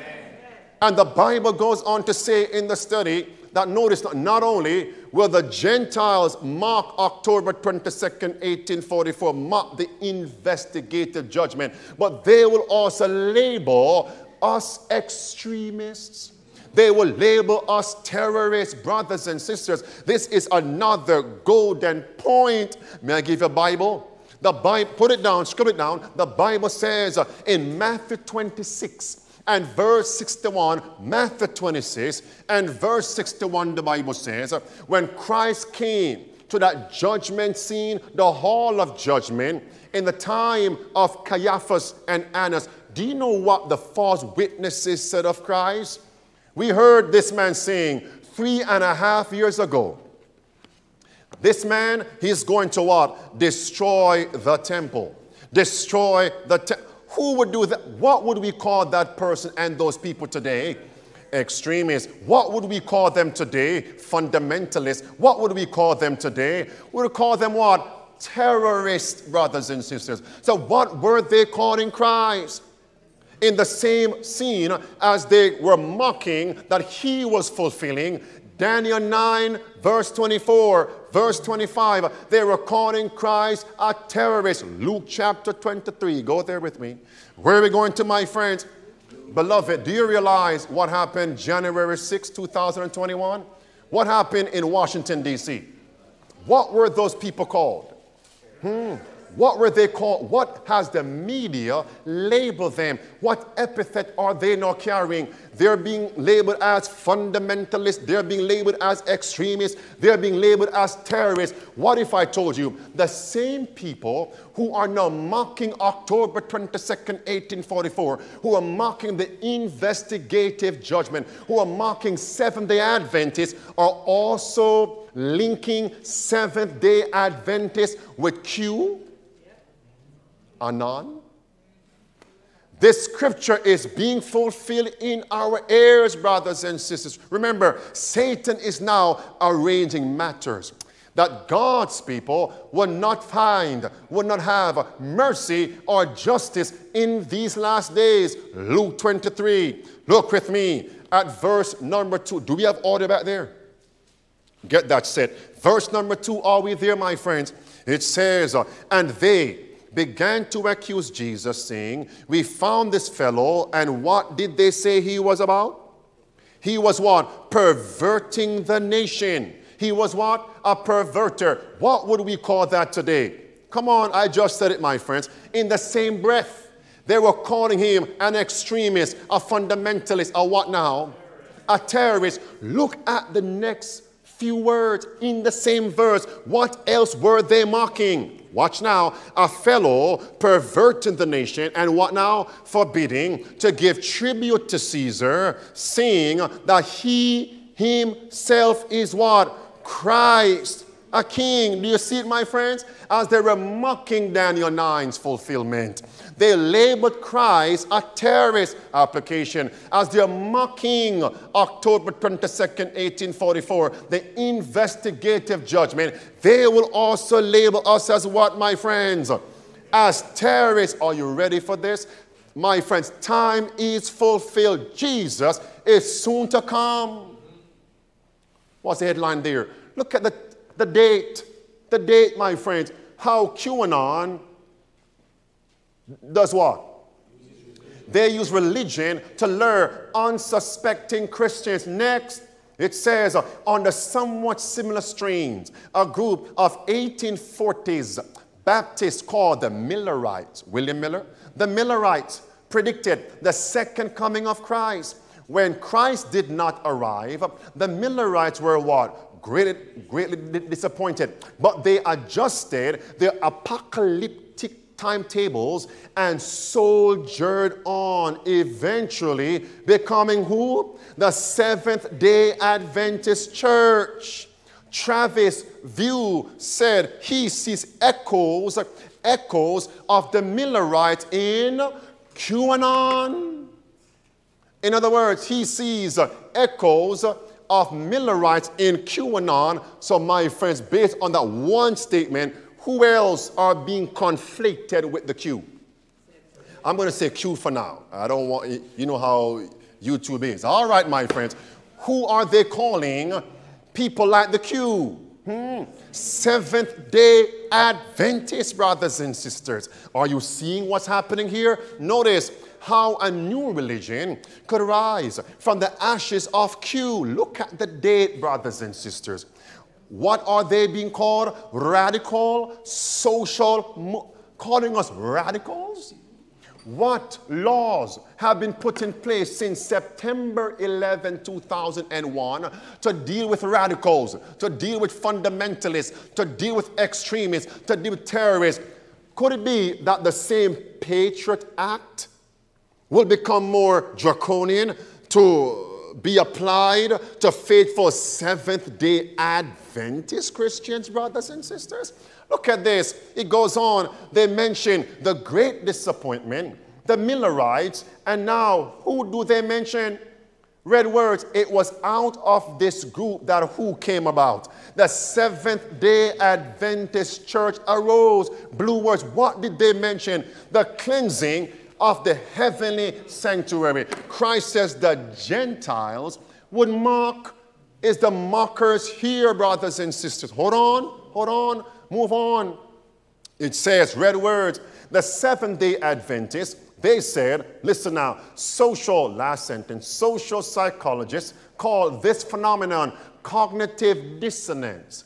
And the Bible goes on to say in the study that notice not only will the Gentiles mark October 22nd, 1844, mark the investigative judgment, but they will also label us extremists. They will label us terrorists, brothers and sisters. This is another golden point. May I give you a Bible? The Bible, put it down, scribble it down. The Bible says in Matthew 26 and verse 61, Matthew 26 and verse 61, the Bible says, when Christ came to that judgment scene, the hall of judgment, in the time of Caiaphas and Annas, do you know what the false witnesses said of Christ? We heard this man saying three and a half years ago, this man, he's going to what? Destroy the temple. Destroy the temple. Who would do that? What would we call that person and those people today? Extremists. What would we call them today? Fundamentalists. What would we call them today? We would call them what? Terrorists, brothers and sisters. So, what were they calling Christ? In the same scene as they were mocking that he was fulfilling, Daniel 9, verse 24, verse 25, they were calling Christ a terrorist. Luke chapter 23, go there with me. Where are we going to, my friends? Beloved, do you realize what happened January 6, 2021? What happened in Washington, D.C.? What were those people called? Hmm. What were they called? What has the media labeled them? What epithet are they now carrying? They're being labeled as fundamentalists. They're being labeled as extremists. They're being labeled as terrorists. What if I told you the same people who are now mocking October 22nd, 1844, who are mocking the investigative judgment, who are mocking Seventh day Adventists, are also linking Seventh day Adventists with Q? Anon. This scripture is being fulfilled in our ears, brothers and sisters. Remember, Satan is now arranging matters that God's people will not find, will not have mercy or justice in these last days. Luke 23. Look with me at verse number two. Do we have order back there? Get that set. Verse number two, are we there, my friends? It says, And they, began to accuse Jesus, saying, We found this fellow, and what did they say he was about? He was what? Perverting the nation. He was what? A perverter. What would we call that today? Come on, I just said it, my friends. In the same breath, they were calling him an extremist, a fundamentalist, a what now? A terrorist. Look at the next few words in the same verse. What else were they mocking? Watch now, a fellow perverting the nation and what now? Forbidding to give tribute to Caesar, saying that he himself is what? Christ, a king. Do you see it, my friends? As they were mocking Daniel 9's fulfillment. They labeled Christ a terrorist application as they're mocking October 22nd, 1844, the investigative judgment. They will also label us as what, my friends? As terrorists. Are you ready for this? My friends, time is fulfilled. Jesus is soon to come. What's the headline there? Look at the, the date. The date, my friends. How QAnon does what? They use religion to lure unsuspecting Christians. Next, it says, uh, on the somewhat similar strains, a group of 1840s Baptists called the Millerites, William Miller, the Millerites predicted the second coming of Christ. When Christ did not arrive, the Millerites were what? Greatly, greatly disappointed. But they adjusted their apocalyptic timetables and soldiered on, eventually becoming who? The Seventh day Adventist Church. Travis View said he sees echoes, echoes of the Millerites in QAnon. In other words, he sees echoes of Millerites in QAnon. So, my friends, based on that one statement, who else are being conflicted with the Q? I'm going to say Q for now. I don't want, you know how YouTube is. All right, my friends. Who are they calling People like the Q. Hmm. Seventh day Adventist, brothers and sisters. Are you seeing what's happening here? Notice how a new religion could rise from the ashes of Q. Look at the date, brothers and sisters. What are they being called? Radical, social, calling us radicals? What laws have been put in place since September 11, 2001 to deal with radicals, to deal with fundamentalists, to deal with extremists, to deal with terrorists? Could it be that the same Patriot Act will become more draconian to be applied to faithful Seventh day Adventist Christians, brothers and sisters? Look at this. It goes on. They mention the great disappointment, the Millerites, and now who do they mention? Red words, it was out of this group that who came about. The Seventh day Adventist Church arose. Blue words, what did they mention? The cleansing of the heavenly sanctuary. Christ says the Gentiles would mock. Is the mockers here, brothers and sisters? Hold on, hold on, move on. It says, red words, the Seventh day Adventists, they said, listen now, social, last sentence, social psychologists call this phenomenon cognitive dissonance.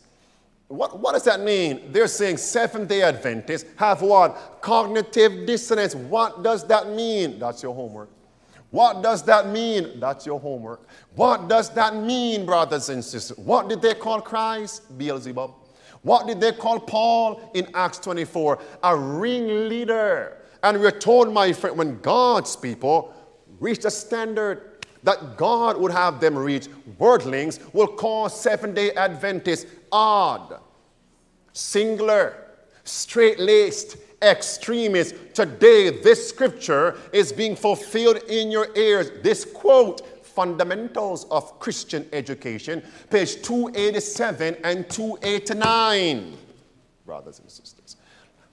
What, what does that mean? They're saying Seventh day Adventists have what? Cognitive dissonance. What does that mean? That's your homework. What does that mean? That's your homework. What does that mean, brothers and sisters? What did they call Christ? Beelzebub. What did they call Paul in Acts 24? A ringleader. And we're told, my friend, when God's people oh, reach a standard that God would have them reach, worldlings will call seven day Adventists odd, singular, straight laced, extremist. Today, this scripture is being fulfilled in your ears. This quote, Fundamentals of Christian Education, page 287 and 289, brothers and sisters.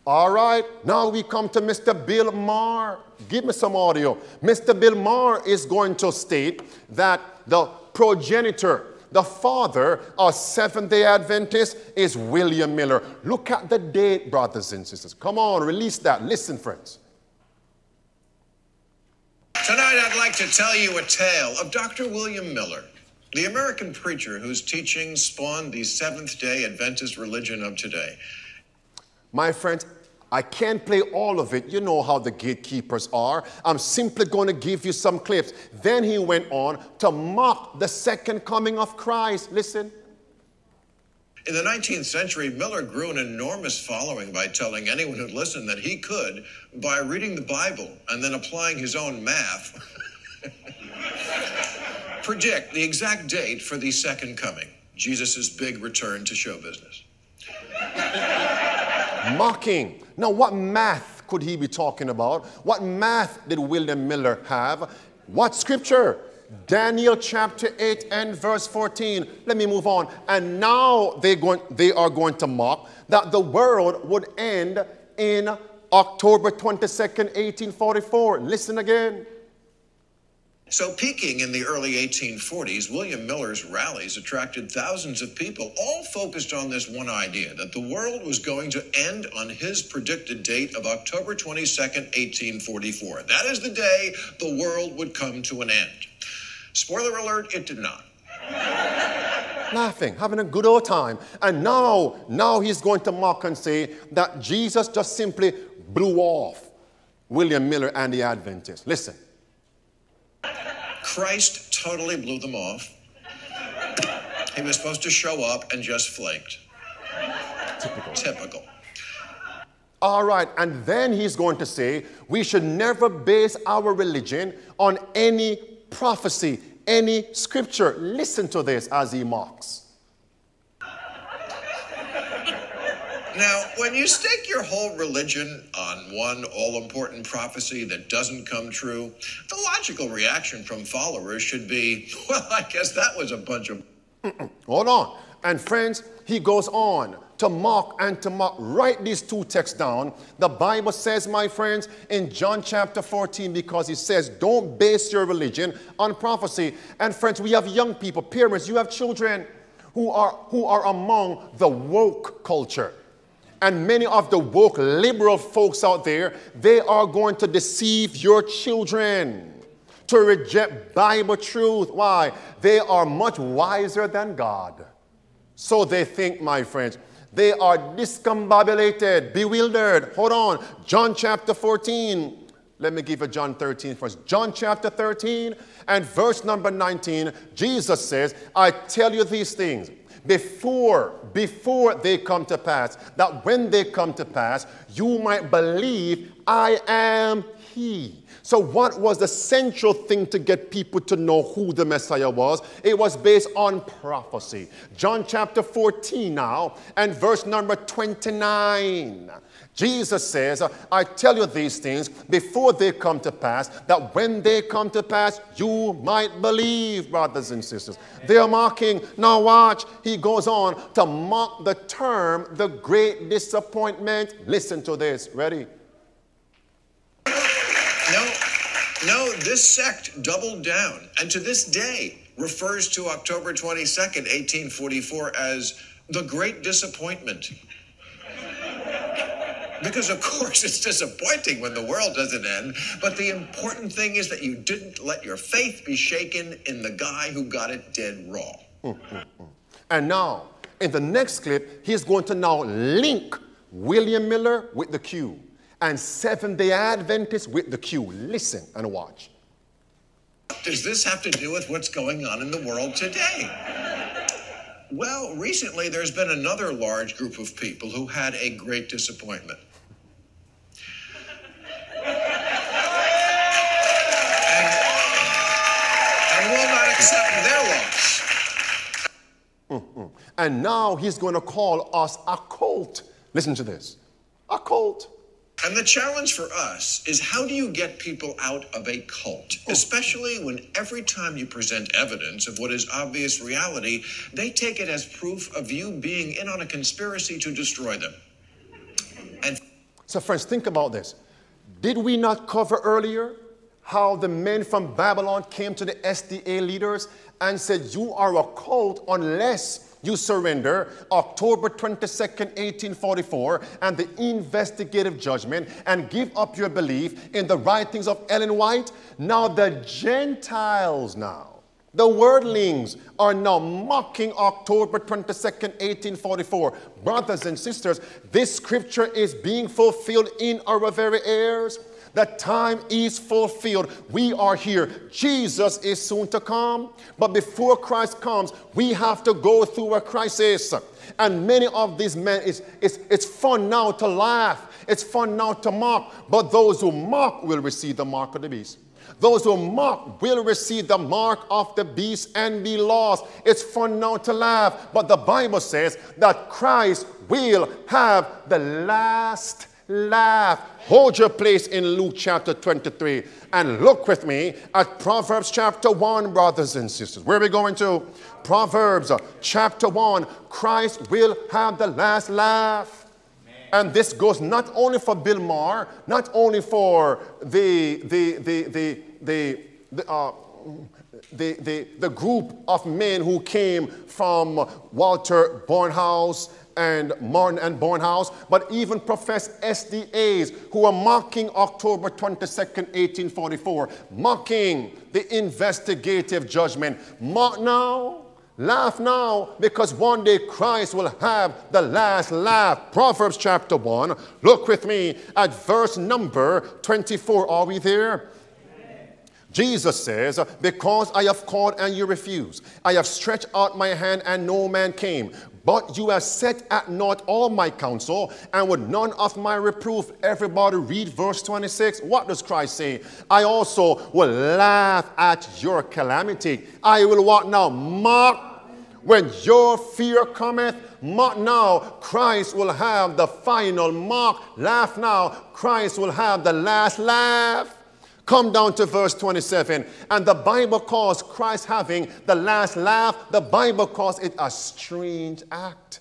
All right, now we come to Mr. Bill Maher. Give me some audio. Mr. Bill Maher is going to state that the progenitor, the father of Seventh day Adventists, is William Miller. Look at the date, brothers and sisters. Come on, release that. Listen, friends. Tonight, I'd like to tell you a tale of Dr. William Miller, the American preacher whose teachings spawned the Seventh day Adventist religion of today. My friends, I can't play all of it. You know how the gatekeepers are. I'm simply going to give you some clips. Then he went on to mock the second coming of Christ. Listen. In the 19th century, Miller grew an enormous following by telling anyone who'd listen that he could, by reading the Bible and then applying his own math, [laughs] predict the exact date for the second coming, Jesus' big return to show business mocking. Now, what math could he be talking about? What math did William Miller have? What scripture? Daniel chapter 8 and verse 14. Let me move on. And now they, going, they are going to mock that the world would end in October 22nd, 1844. Listen again. So, peaking in the early 1840s, William Miller's rallies attracted thousands of people, all focused on this one idea that the world was going to end on his predicted date of October 22, 1844. That is the day the world would come to an end. Spoiler alert, it did not. [laughs] Laughing, having a good old time. And now, now he's going to mock and say that Jesus just simply blew off William Miller and the Adventists. Listen. Christ totally blew them off. He was supposed to show up and just flaked. Typical. Typical. All right, and then he's going to say we should never base our religion on any prophecy, any scripture. Listen to this as he mocks. Now, when you stake your whole religion on one all important prophecy that doesn't come true, the logical reaction from followers should be, well, I guess that was a bunch of. Mm-mm. Hold on. And friends, he goes on to mock and to mock. Write these two texts down. The Bible says, my friends, in John chapter 14, because he says, don't base your religion on prophecy. And friends, we have young people, parents, you have children. who are, who are among the woke culture. And many of the woke liberal folks out there, they are going to deceive your children to reject Bible truth. Why? They are much wiser than God. So they think, my friends, they are discombobulated, bewildered. Hold on. John chapter 14. Let me give you John 13 first. John chapter 13 and verse number 19. Jesus says, I tell you these things before before they come to pass that when they come to pass you might believe i am he so, what was the central thing to get people to know who the Messiah was? It was based on prophecy. John chapter 14 now, and verse number 29. Jesus says, I tell you these things before they come to pass, that when they come to pass, you might believe, brothers and sisters. They are mocking. Now, watch, he goes on to mock the term, the great disappointment. Listen to this. Ready? No, no, this sect doubled down and to this day refers to October 22nd, 1844 as the Great Disappointment. Because, of course, [laughs] it's disappointing when the world doesn't end. But the important thing is that you didn't let your faith be shaken in the guy who got it dead wrong. Mm-hmm. And now, in the next clip, he's going to now link William Miller with the Q and Seventh day Adventists with the Q. Listen and watch. Does this have to do with what's going on in the world today? Well, recently there's been another large group of people who had a great disappointment. Accept their loss. And now he's going to call us a cult. Listen to this a cult. And the challenge for us is how do you get people out of a cult? Oh. Especially when every time you present evidence of what is obvious reality, they take it as proof of you being in on a conspiracy to destroy them. And so, friends, think about this. Did we not cover earlier how the men from Babylon came to the SDA leaders and said, You are a cult unless you surrender October 22nd, 1844, and the investigative judgment and give up your belief in the writings of Ellen White. Now the Gentiles now, the worldlings are now mocking October 22nd, 1844. Brothers and sisters, this scripture is being fulfilled in our very ears. The time is fulfilled. We are here. Jesus is soon to come. But before Christ comes, we have to go through a crisis. And many of these men, it's, it's, it's fun now to laugh. It's fun now to mock. But those who mock will receive the mark of the beast. Those who mock will receive the mark of the beast and be lost. It's fun now to laugh, but the Bible says that Christ will have the last laugh. Hold your place in Luke chapter 23 and look with me at Proverbs chapter 1, brothers and sisters. Where are we going to? Proverbs chapter 1. Christ will have the last laugh. And this goes not only for Bill Maher, not only for the, the, the, the, the, the uh, the, the, the group of men who came from Walter Barnhouse and Martin and Barnhouse, but even professed SDAs who are mocking October 22nd, 1844, mocking the investigative judgment. Mock now, laugh now, because one day Christ will have the last laugh. Proverbs chapter 1, look with me at verse number 24. Are we there? Jesus says, Because I have called and you refuse, I have stretched out my hand and no man came. But you have set at naught all my counsel, and with none of my reproof. Everybody read verse 26. What does Christ say? I also will laugh at your calamity. I will what now? Mock when your fear cometh. Mock now, Christ will have the final mock. Laugh now, Christ will have the last laugh. Come down to verse 27. And the Bible calls Christ having the last laugh, the Bible calls it a strange act.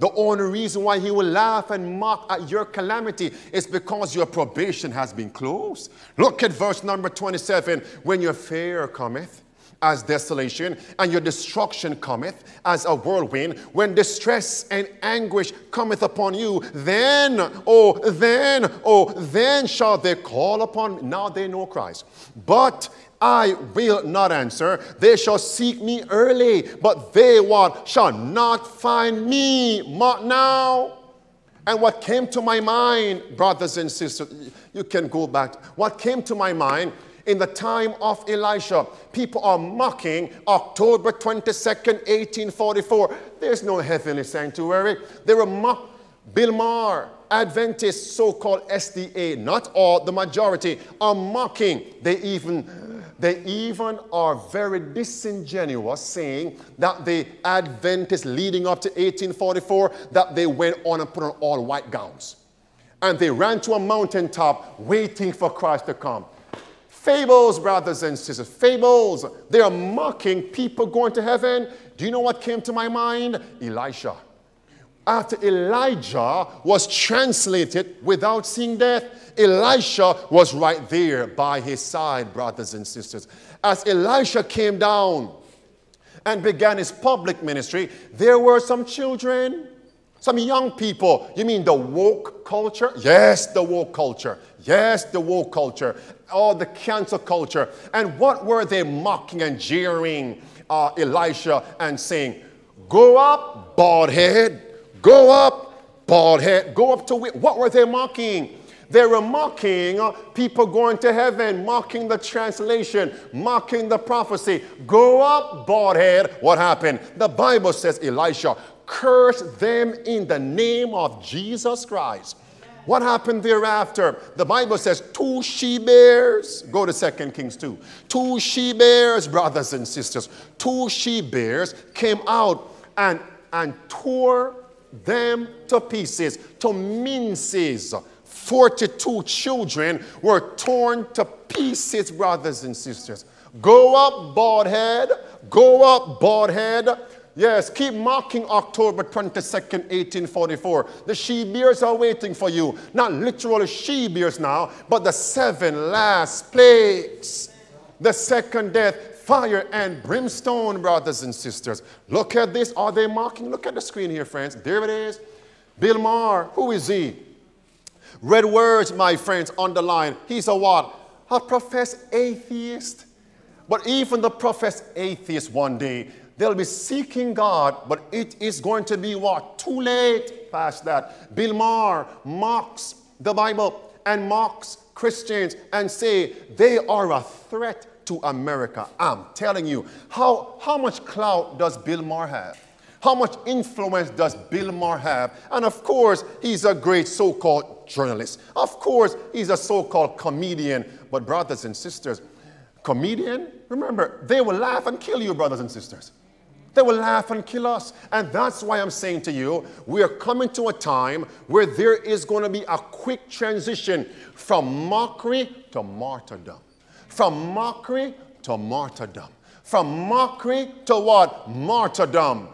The only reason why he will laugh and mock at your calamity is because your probation has been closed. Look at verse number 27. When your fear cometh, as desolation, and your destruction cometh as a whirlwind. When distress and anguish cometh upon you, then, oh, then, oh, then shall they call upon me. Now they know Christ. But I will not answer. They shall seek me early, but they what shall not find me. Now. And what came to my mind, brothers and sisters, you can go back. What came to my mind in the time of Elisha, people are mocking October 22nd, 1844. There's no heavenly sanctuary. They were Bill Maher, Adventist, so-called SDA, not all, the majority, are mocking. They even, they even are very disingenuous, saying that the Adventists leading up to 1844, that they went on and put on all white gowns. And they ran to a mountaintop waiting for Christ to come. Fables, brothers and sisters, fables. They are mocking people going to heaven. Do you know what came to my mind? Elisha. After Elijah was translated without seeing death, Elisha was right there by his side, brothers and sisters. As Elisha came down and began his public ministry, there were some children, some young people. You mean the woke culture? Yes, the woke culture. Yes, the woke culture. Oh, the cancel culture. And what were they mocking and jeering uh, Elisha and saying? Go up, bald head. Go up, bald head. Go up to what were they mocking? They were mocking uh, people going to heaven, mocking the translation, mocking the prophecy. Go up, bald head. What happened? The Bible says Elisha cursed them in the name of Jesus Christ. What happened thereafter? The Bible says two she bears. Go to 2 Kings 2. Two she bears, brothers and sisters, two she bears came out and, and tore them to pieces, to minces. 42 children were torn to pieces, brothers and sisters. Go up, bald head. Go up, bald head. Yes, keep marking October 22nd, 1844. The she bears are waiting for you. Not literally she bears now, but the seven last plagues. The second death, fire and brimstone, brothers and sisters. Look at this. Are they marking? Look at the screen here, friends. There it is. Bill Maher. Who is he? Red words, my friends, underline. He's a what? A professed atheist. But even the professed atheist one day They'll be seeking God, but it is going to be what? Too late past that. Bill Maher mocks the Bible and mocks Christians and say they are a threat to America. I'm telling you, how, how much clout does Bill Maher have? How much influence does Bill Maher have? And of course, he's a great so called journalist. Of course, he's a so called comedian. But, brothers and sisters, comedian, remember, they will laugh and kill you, brothers and sisters. They will laugh and kill us. And that's why I'm saying to you, we are coming to a time where there is going to be a quick transition from mockery to martyrdom. From mockery to martyrdom. From mockery to what? Martyrdom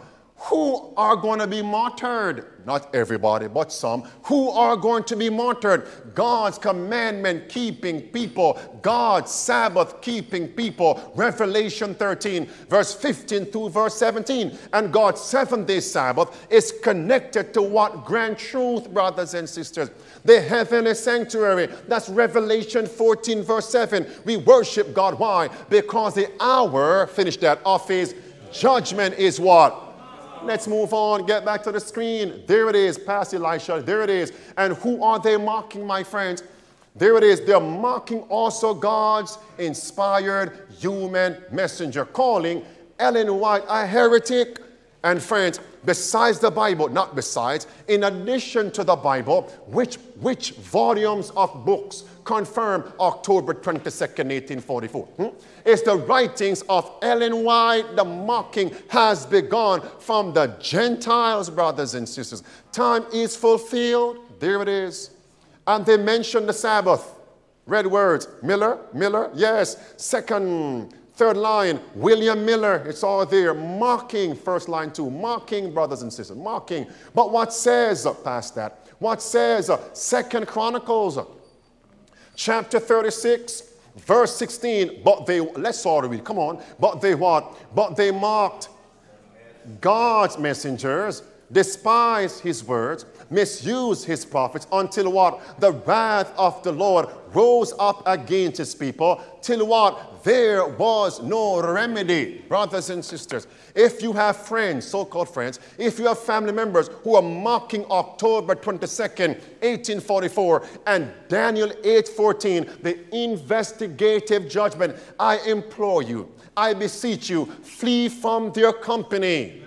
who are going to be martyred. Not everybody, but some. Who are going to be martyred? God's commandment keeping people, God's Sabbath keeping people. Revelation 13, verse 15 through verse 17. And God's seventh day Sabbath is connected to what grand truth, brothers and sisters? The heavenly sanctuary. That's Revelation 14, verse 7. We worship God. Why? Because the hour, finish that, of his judgment is what? Let's move on, get back to the screen. There it is, past Elisha. There it is. And who are they mocking, my friends? There it is. They're mocking also God's inspired human messenger, calling Ellen White a heretic. And friends, besides the Bible, not besides, in addition to the Bible, which, which volumes of books confirm October 22nd, 1844? Hmm? It's the writings of Ellen White. The mocking has begun from the Gentiles, brothers and sisters. Time is fulfilled. There it is. And they mention the Sabbath. Red words. Miller, Miller, yes. Second Third line, William Miller, it's all there. Mocking, first line too. Mocking, brothers and sisters, mocking. But what says past that? What says Second Chronicles, chapter 36, Verse 16, but they, let's all read, come on. But they what? But they mocked God's messengers, despised his words, misused his prophets until what? The wrath of the Lord rose up against his people till what? There was no remedy. Brothers and sisters, if you have friends, so called friends, if you have family members who are mocking October 22nd, 1844, and Daniel 8:14, the investigative judgment, I implore you, I beseech you, flee from their company.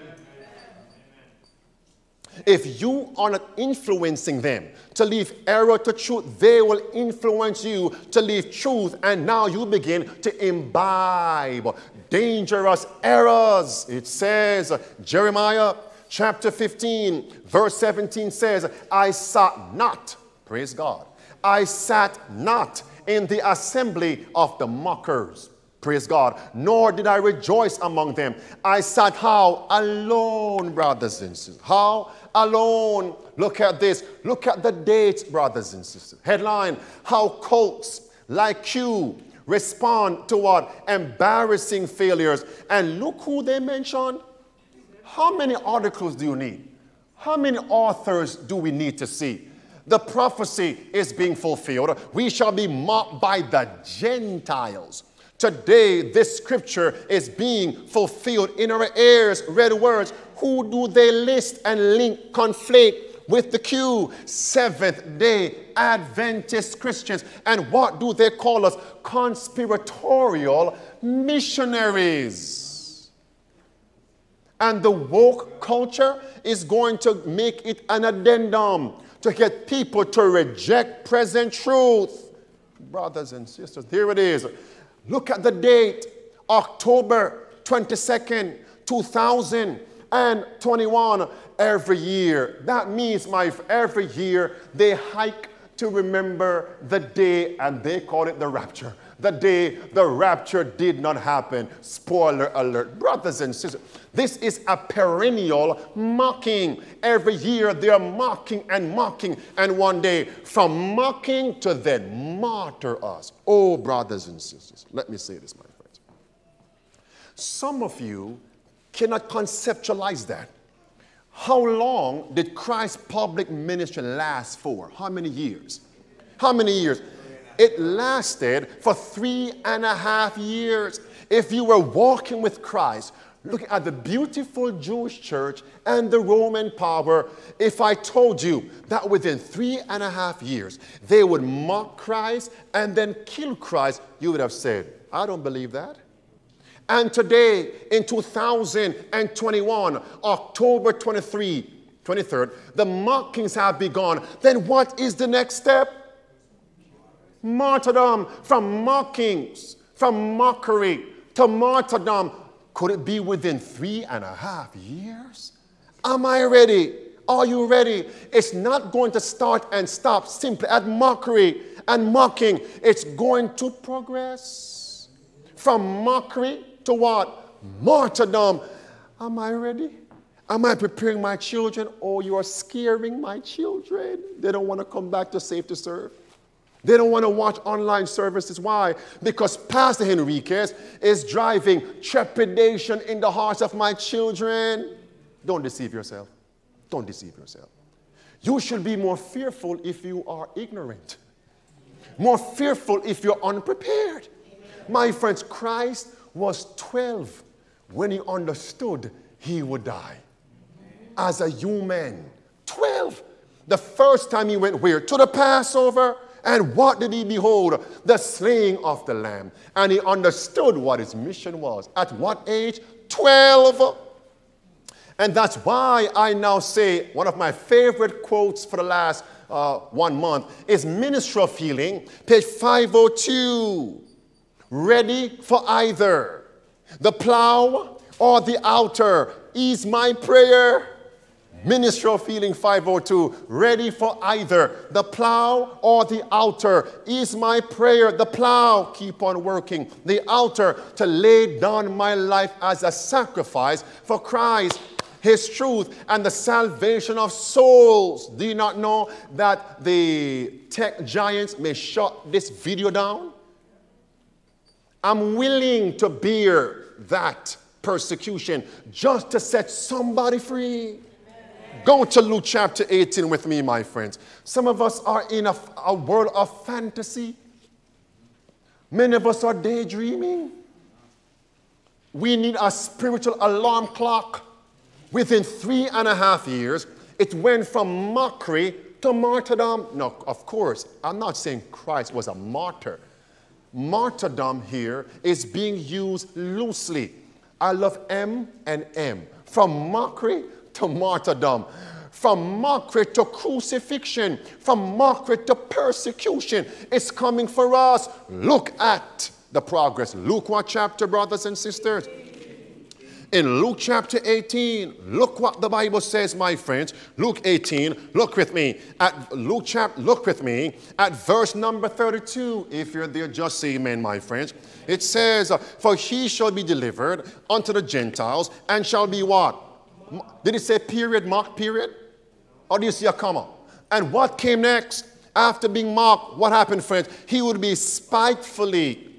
If you are not influencing them to leave error to truth, they will influence you to leave truth, and now you begin to imbibe dangerous errors. It says, Jeremiah chapter 15, verse 17 says, I sat not, praise God, I sat not in the assembly of the mockers. Praise God. Nor did I rejoice among them. I sat how? Alone, brothers and sisters. How? Alone. Look at this. Look at the dates, brothers and sisters. Headline How cults like you respond to what? Embarrassing failures. And look who they mentioned. How many articles do you need? How many authors do we need to see? The prophecy is being fulfilled. We shall be mocked by the Gentiles. Today, this scripture is being fulfilled in our ears, read words who do they list and link, conflict with the Q? Seventh day Adventist Christians. And what do they call us? Conspiratorial missionaries. And the woke culture is going to make it an addendum to get people to reject present truth. Brothers and sisters, here it is. Look at the date October 22nd, 2021. every year. That means, my every year they hike to remember the day, and they call it the rapture. The day the rapture did not happen. Spoiler alert. Brothers and sisters, this is a perennial mocking. Every year they are mocking and mocking, and one day from mocking to then martyr us. Oh, brothers and sisters, let me say this, my friends. Some of you cannot conceptualize that. How long did Christ's public ministry last for? How many years? How many years? It lasted for three and a half years. If you were walking with Christ, looking at the beautiful Jewish church and the Roman power, if I told you that within three and a half years they would mock Christ and then kill Christ, you would have said, I don't believe that. And today, in 2021, October 23, 23rd, the mockings have begun. Then what is the next step? Martyrdom from mockings, from mockery to martyrdom. Could it be within three and a half years? Am I ready? Are you ready? It's not going to start and stop simply at mockery and mocking. It's going to progress from mockery to what? Martyrdom. Am I ready? Am I preparing my children? Oh, you are scaring my children. They don't want to come back to Saved to Serve. They don't want to watch online services. Why? Because Pastor Henriquez is driving trepidation in the hearts of my children. Don't deceive yourself. Don't deceive yourself. You should be more fearful if you are ignorant, more fearful if you're unprepared. My friends, Christ was 12 when he understood he would die as a human. 12. The first time he went where? To the Passover. And what did he behold? The slaying of the lamb. And he understood what his mission was. At what age? 12. And that's why I now say one of my favorite quotes for the last uh, one month is Ministry of Healing, page 502 ready for either the plow or the altar is my prayer. Ministry of Healing 502, ready for either the plow or the altar is my prayer. The plow, keep on working. The altar, to lay down my life as a sacrifice for Christ, His truth, and the salvation of souls. Do you not know that the tech giants may shut this video down? I'm willing to bear that persecution just to set somebody free. Go to Luke chapter 18 with me, my friends. Some of us are in a, a world of fantasy. Many of us are daydreaming. We need a spiritual alarm clock. Within three and a half years, it went from mockery to martyrdom. No, of course, I'm not saying Christ was a martyr. Martyrdom here is being used loosely. I love M and M. From mockery to martyrdom, from mockery to crucifixion, from mockery to persecution. It's coming for us. Look at the progress. Luke what chapter, brothers and sisters? In Luke chapter 18, look what the Bible says, my friends. Luke 18, look with me at Luke chapter, look with me at verse number 32. If you're there, just say amen, my friends. It says, For he shall be delivered unto the Gentiles and shall be what? Did it say period, mark period? Or do you see a comma? And what came next? After being mocked, what happened, friends? He would be spitefully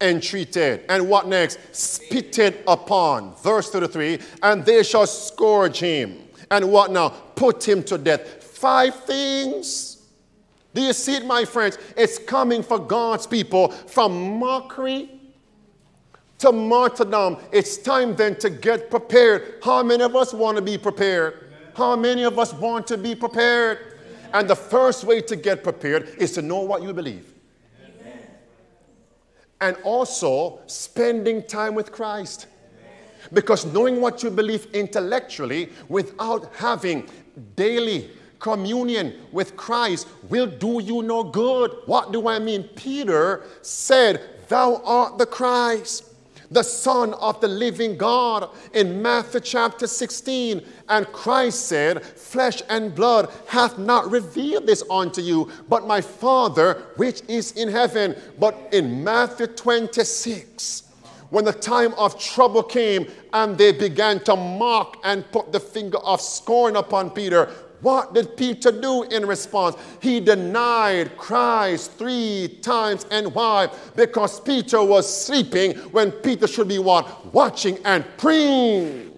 entreated. And what next? Spitted upon. Verse 33 And they shall scourge him. And what now? Put him to death. Five things. Do you see it, my friends? It's coming for God's people from mockery to martyrdom. It's time then to get prepared. How many of us want to be prepared? How many of us want to be prepared? And the first way to get prepared is to know what you believe. And also spending time with Christ. Because knowing what you believe intellectually without having daily communion with Christ will do you no good. What do I mean? Peter said, Thou art the Christ the Son of the living God in Matthew chapter 16. And Christ said, Flesh and blood hath not revealed this unto you, but my Father which is in heaven. But in Matthew 26, when the time of trouble came and they began to mock and put the finger of scorn upon Peter, what did Peter do in response? He denied Christ three times. And why? Because Peter was sleeping when Peter should be what? Watching and praying.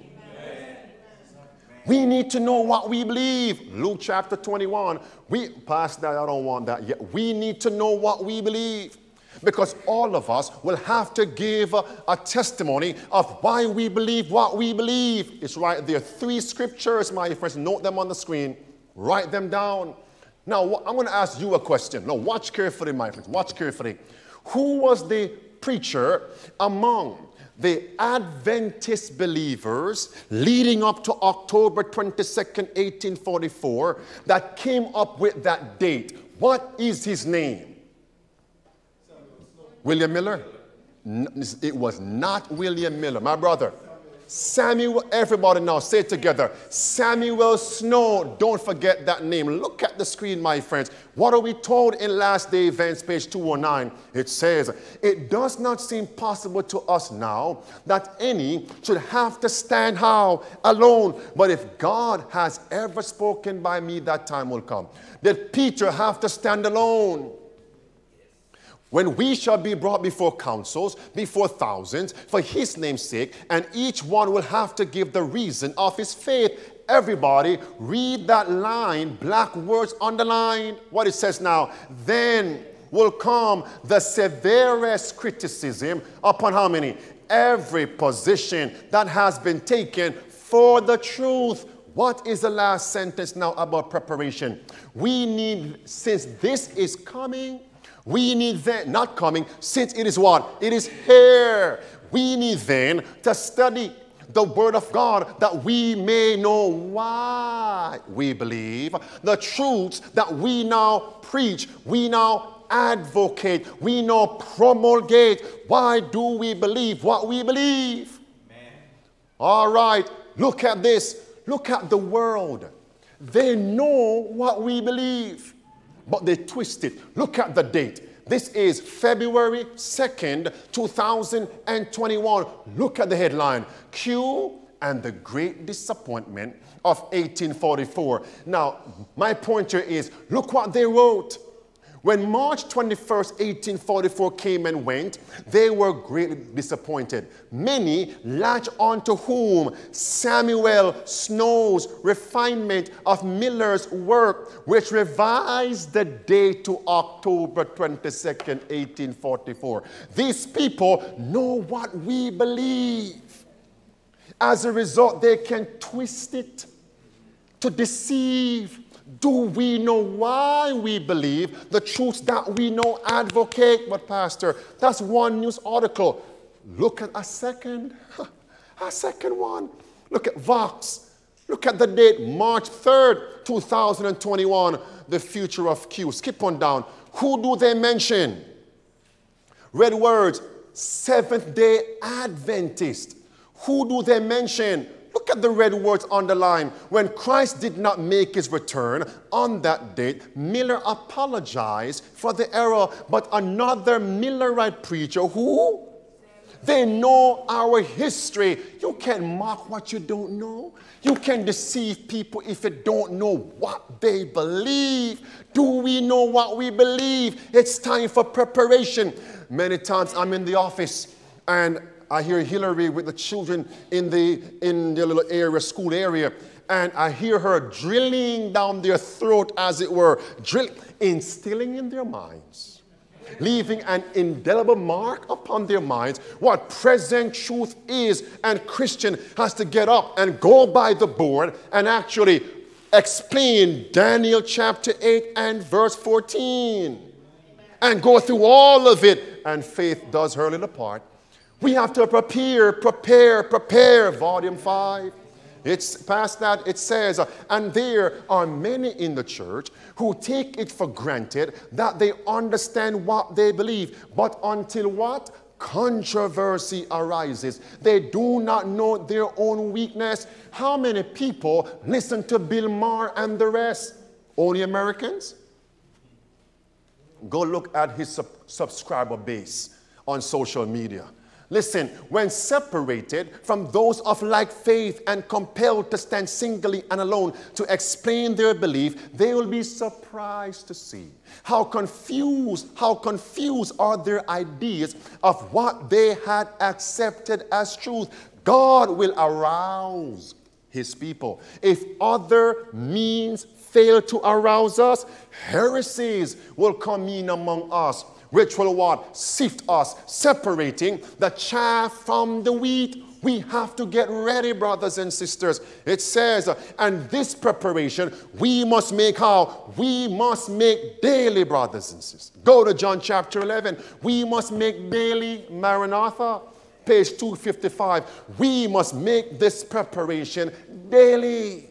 We need to know what we believe. Luke chapter 21. We past that, I don't want that yet. We need to know what we believe. Because all of us will have to give a, testimony of why we believe what we believe. It's right there. Three scriptures, my friends. Note them on the screen. Write them down. Now, I'm going to ask you a question. Now, watch carefully, my friends. Watch carefully. Who was the preacher among the Adventist believers leading up to October 22nd, 1844, that came up with that date? What is his name? William Miller? It was not William Miller, my brother. Samuel, everybody now say it together. Samuel Snow, don't forget that name. Look at the screen, my friends. What are we told in Last Day Events, page 209? It says, It does not seem possible to us now that any should have to stand how? Alone. But if God has ever spoken by me, that time will come. Did Peter have to stand alone? When we shall be brought before councils, before thousands, for his name's sake, and each one will have to give the reason of his faith. Everybody, read that line, black words underlined. What it says now, then will come the severest criticism upon how many? Every position that has been taken for the truth. What is the last sentence now about preparation? We need, since this is coming, we need then, not coming, since it is what? It is here. We need then to study the Word of God that we may know why we believe, the truths that we now preach, we now advocate, we now promulgate. Why do we believe what we believe? Amen. All right, look at this. Look at the world. They know what we believe but they twist it. Look at the date. This is February 2nd, 2021. Look at the headline Q and the Great Disappointment of 1844. Now, my point here is look what they wrote. When March 21st, 1844 came and went, they were greatly disappointed. Many latch on to whom Samuel Snow's refinement of Miller's work, which revised the date to October 22nd, 1844. These people know what we believe. As a result, they can twist it to deceive do we know why we believe the truths that we know advocate? But, Pastor, that's one news article. Look at a second, [laughs] a second one. Look at Vox. Look at the date, March 3rd, 2021, the future of Q. Skip on down. Who do they mention? Red words, Seventh day Adventist. Who do they mention? Look at the red words underlined. When Christ did not make his return on that date, Miller apologized for the error, but another Millerite preacher who? They know our history. You can't mock what you don't know. You can deceive people if you don't know what they believe. Do we know what we believe? It's time for preparation. Many times I'm in the office and I hear Hillary with the children in the, in the little area, school area, and I hear her drilling down their throat, as it were, drill, instilling in their minds, leaving an indelible mark upon their minds what present truth is. And Christian has to get up and go by the board and actually explain Daniel chapter 8 and verse 14 and go through all of it. And faith does her little part we have to prepare, prepare, prepare, volume 5. It's past that, it says, and there are many in the church who take it for granted that they understand what they believe. But until what? Controversy arises. They do not know their own weakness. How many people listen to Bill Maher and the rest? Only Americans? Go look at his sub subscriber base on social media. Listen, when separated from those of like faith and compelled to stand singly and alone to explain their belief, they will be surprised to see how confused, how confused are their ideas of what they had accepted as truth. God will arouse his people. If other means fail to arouse us, heresies will come in among us which will what? Sift us, separating the chaff from the wheat. We have to get ready, brothers and sisters. It says, and this preparation we must make how? We must make daily, brothers and sisters. Go to John chapter 11. We must make daily, Maranatha. Page 255. We must make this preparation daily.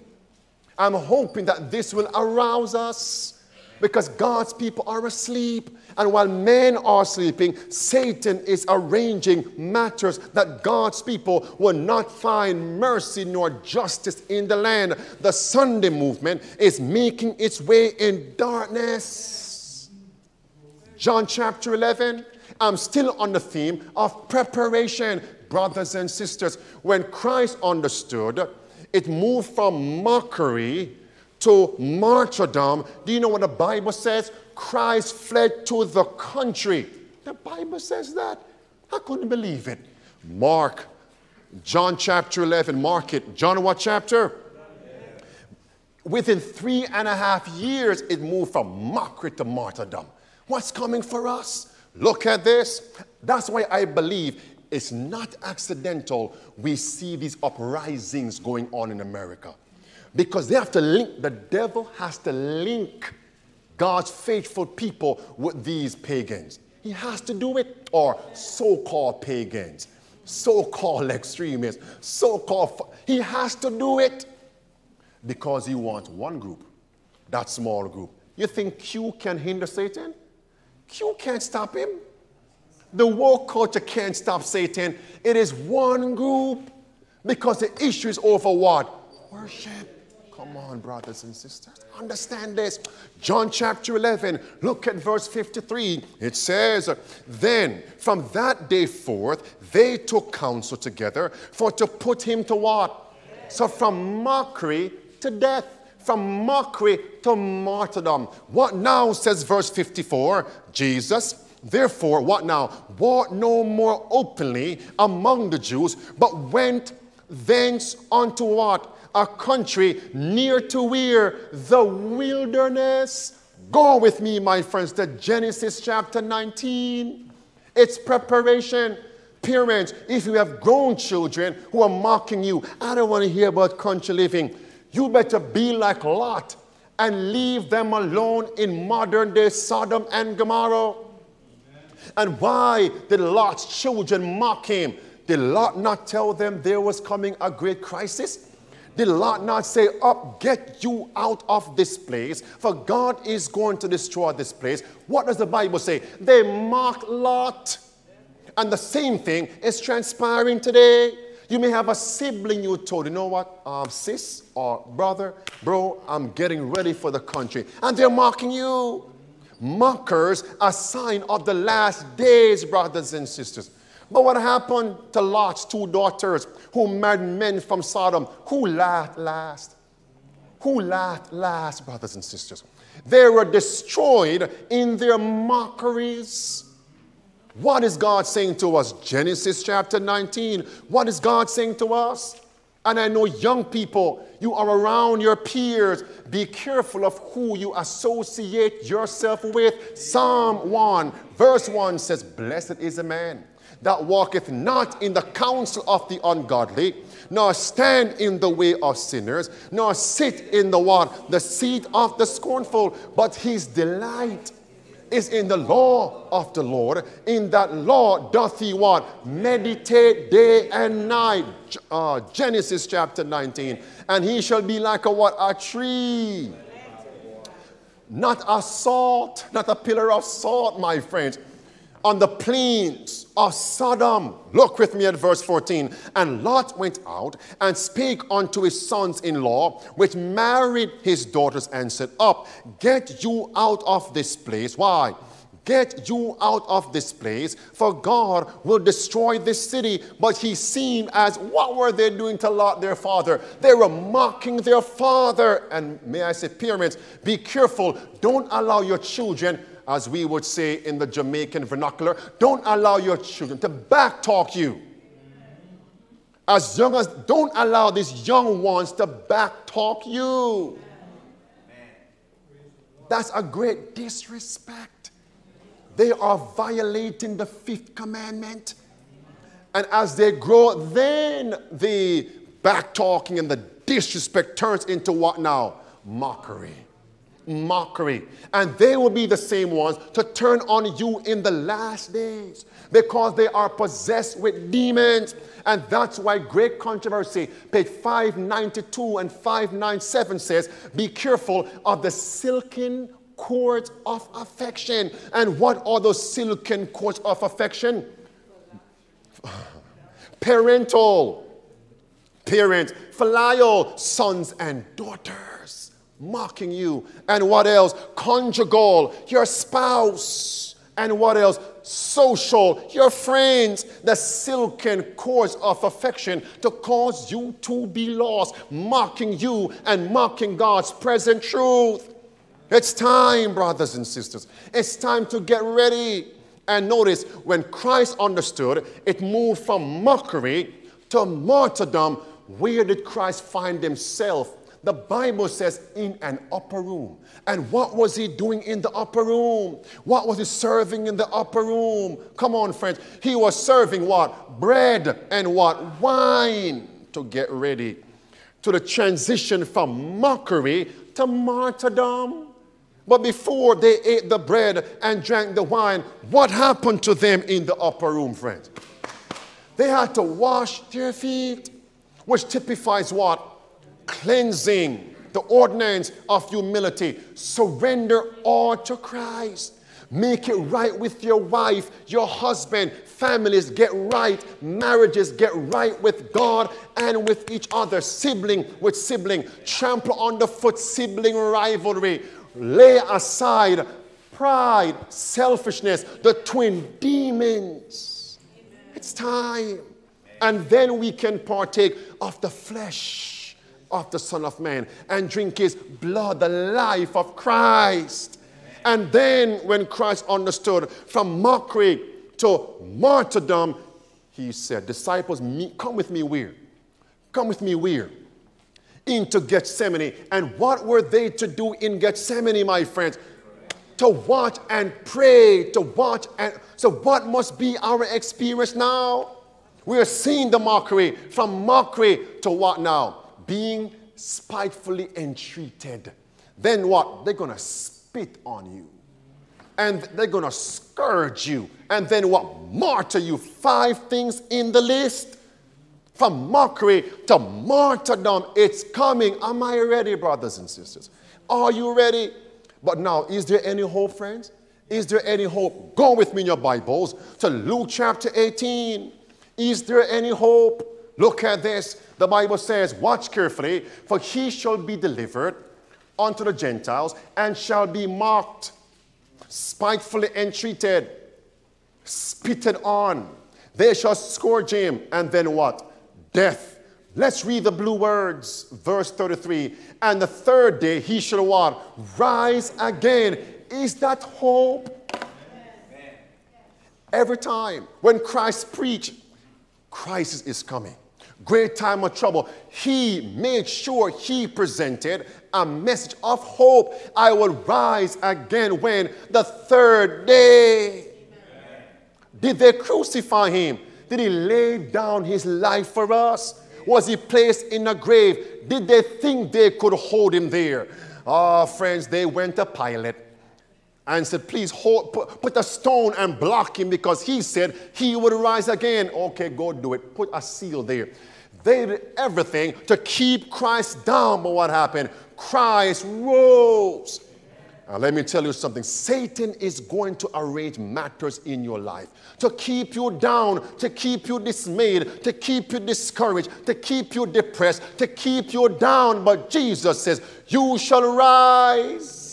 I'm hoping that this will arouse us because God's people are asleep. And while men are sleeping, Satan is arranging matters that God's people will not find mercy nor justice in the land. The Sunday movement is making its way in darkness. John chapter 11. I'm still on the theme of preparation, brothers and sisters. When Christ understood, it moved from mockery to martyrdom. Do you know what the Bible says? Christ fled to the country. The Bible says that. I couldn't believe it. Mark, John chapter 11, mark it. John, what chapter? Within three and a half years, it moved from mockery to martyrdom. What's coming for us? Look at this. That's why I believe it's not accidental we see these uprisings going on in America. Because they have to link, the devil has to link God's faithful people with these pagans. He has to do it, or so called pagans, so called [laughs] extremists, so called. He has to do it because he wants one group, that small group. You think Q can hinder Satan? Q can't stop him. The world culture can't stop Satan. It is one group because the issue is over what? Worship. Come on, brothers and sisters. Understand this. John chapter 11, look at verse 53. It says, Then from that day forth, they took counsel together for to put him to what? So from mockery to death from mockery to martyrdom. What now, says verse 54? Jesus, therefore, what now? Walked no more openly among the Jews, but went thence unto what? A country near to where? The wilderness. Go with me, my friends, to Genesis chapter 19. It's preparation. Parents, if you have grown children who are mocking you, I don't want to hear about country living. You better be like Lot and leave them alone in modern day Sodom and Gomorrah. And why did Lot's children mock him? Did Lot not tell them there was coming a great crisis? Did Lot not say, Up, get you out of this place, for God is going to destroy this place? What does the Bible say? They mocked Lot. And the same thing is transpiring today. You may have a sibling you told, you know what, um, sis or brother, bro, I'm getting ready for the country. And they're mocking you. Mockers, a sign of the last days, brothers and sisters. But what happened to Lot's two daughters who married men from Sodom? Who laughed last? Who laughed last, brothers and sisters? They were destroyed in their mockeries. What is God saying to us? Genesis chapter 19. What is God saying to us? And I know young people, you are around your peers. Be careful of who you associate yourself with. Psalm 1, verse 1 says, Blessed is a man that walketh not in the counsel of the ungodly, nor stand in the way of sinners, nor sit in the what? The seat of the scornful, but his delight is in the law of the Lord. In that law doth he what? Meditate day and night. Uh, Genesis chapter 19. And he shall be like a what? A tree. Not a salt, not a pillar of salt, my friends on the plains of Sodom. Look with me at verse 14. And Lot went out and spake unto his sons in law, which married his daughters, and said, Up, get you out of this place. Why? Get you out of this place, for God will destroy this city. But he seemed as what were they doing to Lot, their father? They were mocking their father. And may I say, parents, be careful. Don't allow your children as we would say in the Jamaican vernacular, don't allow your children to backtalk you. As young as, don't allow these young ones to backtalk you. That's a great disrespect. They are violating the fifth commandment. And as they grow, then the backtalking and the disrespect turns into what now? Mockery mockery. And they will be the same ones to turn on you in the last days because they are possessed with demons. And that's why Great Controversy, page 592 and 597 says, Be careful of the silken cords of affection. And what are those silken cords of affection? [sighs] Parental, parents, filial, sons and daughters mocking you. And what else? Conjugal, your spouse. And what else? Social, your friends, the silken cords of affection to cause you to be lost, mocking you and mocking God's present truth. It's time, brothers and sisters. It's time to get ready. And notice when Christ understood, it moved from mockery to martyrdom. Where did Christ find himself? The Bible says in an upper room. And what was he doing in the upper room? What was he serving in the upper room? Come on, friends. He was serving what? Bread and what? Wine to get ready to the transition from mockery to martyrdom. But before they ate the bread and drank the wine, what happened to them in the upper room, friends? They had to wash their feet, which typifies what? Cleansing, the ordinance of humility. Surrender all to Christ. Make it right with your wife, your husband, families get right, marriages get right with God and with each other, sibling with sibling, trample underfoot sibling rivalry, lay aside pride, selfishness, the twin demons. It's time. And then we can partake of the flesh of the Son of Man and drink his blood, the life of Christ. And then, when Christ understood from mockery to martyrdom, he said, Disciples, come with me where? Come with me where? Into Gethsemane. And what were they to do in Gethsemane, my friends? To watch and pray, to watch and. So, what must be our experience now? We are seeing the mockery from mockery to what now? Being spitefully entreated. Then what? They're going to spit on you. And they're going to scourge you. And then what? Martyr you. Five things in the list. From mockery to martyrdom, it's coming. Am I ready, brothers and sisters? Are you ready? But now, is there any hope, friends? Is there any hope? Go with me in your Bibles to Luke chapter 18. Is there any hope? Look at this. The Bible says, Watch carefully, for he shall be delivered unto the Gentiles and shall be mocked, spitefully entreated, spitted on. They shall scourge him, and then what? Death. Let's read the blue words, verse 33. And the third day he shall what? Rise again. Is that hope? Every time when Christ preached, crisis is coming. Great time of trouble. He made sure he presented a message of hope. I will rise again when? The third day. Amen. Did they crucify him? Did he lay down his life for us? Was he placed in a grave? Did they think they could hold him there? Oh, friends, they went to Pilate and said, Please hold, put, put, a stone and block him because he said he would rise again. Okay, go do it. Put a seal there. They did everything to keep Christ down, but what happened? Christ rose. Now, let me tell you something Satan is going to arrange matters in your life to keep you down, to keep you dismayed, to keep you discouraged, to keep you depressed, to keep you down. But Jesus says, You shall rise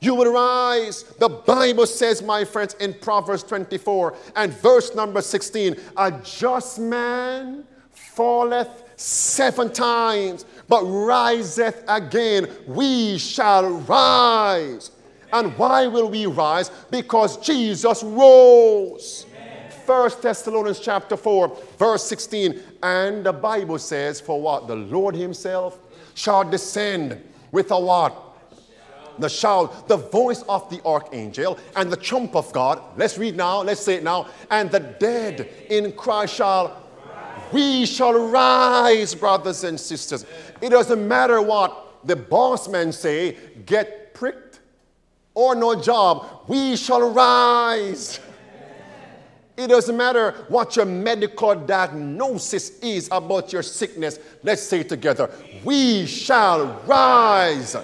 you will rise. The Bible says, my friends, in Proverbs 24 and verse number 16, a just man falleth seven times, but riseth again. We shall rise. And why will we rise? Because Jesus rose. First Thessalonians chapter 4, verse 16. And the Bible says, For what? The Lord Himself shall descend with a what? The shout, the voice of the archangel, and the trump of God. Let's read now, let's say it now. And the dead in Christ shall, we shall rise, brothers and sisters. It doesn't matter what the boss men say, get pricked or no job, we shall rise. It doesn't matter what your medical diagnosis is about your sickness. Let's say it together. We shall rise.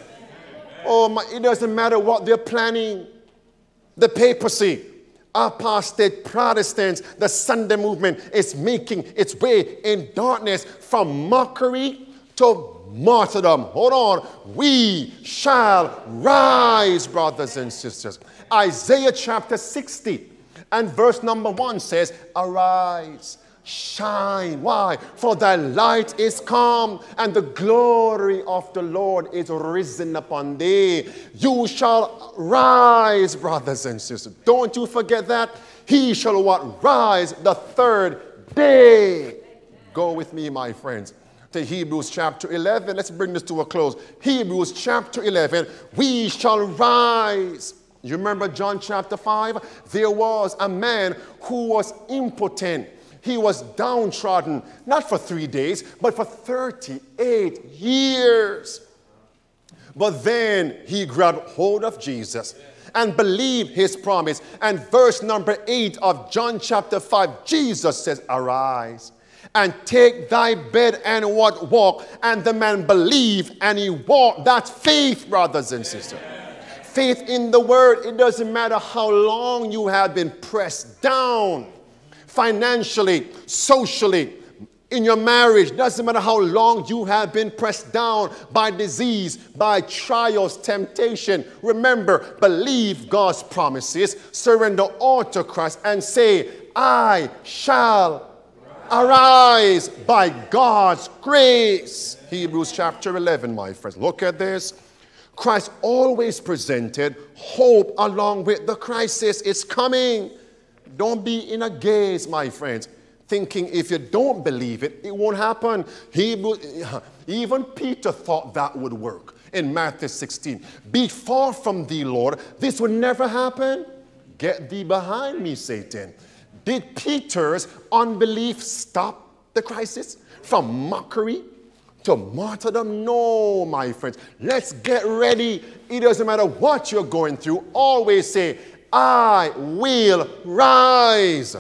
Oh, my, it doesn't matter what they're planning. The papacy, apostate Protestants, the Sunday movement is making its way in darkness from mockery to martyrdom. Hold on. We shall rise, brothers and sisters. Isaiah chapter 60 and verse number 1 says, Arise shine. Why? For thy light is come, and the glory of the Lord is risen upon thee. You shall rise, brothers and sisters. Don't you forget that. He shall what? Rise the third day. Go with me, my friends, to Hebrews chapter 11. Let's bring this to a close. Hebrews chapter 11. We shall rise. You remember John chapter 5? There was a man who was impotent he was downtrodden, not for three days, but for 38 years. But then he grabbed hold of Jesus and believed his promise. And verse number 8 of John chapter 5, Jesus says, Arise and take thy bed and what walk. And the man believed and he walked. That's faith, brothers and sisters. Faith in the word. It doesn't matter how long you have been pressed down financially, socially, in your marriage, doesn't matter how long you have been pressed down by disease, by trials, temptation. Remember, believe God's promises, surrender all to Christ, and say, I shall Arise by God's grace. Hebrews chapter 11, my friends. Look at this. Christ always presented hope along with the crisis. It's coming. Don't be in a gaze, my friends, thinking if you don't believe it, it won't happen. Hebrew, [laughs] even Peter thought that would work in Matthew 16. Be far from thee, Lord. This would never happen. Get thee behind me, Satan. Did Peter's unbelief stop the crisis from mockery to martyrdom? No, my friends. Let's get ready. It doesn't matter what you're going through. Always say, I will rise.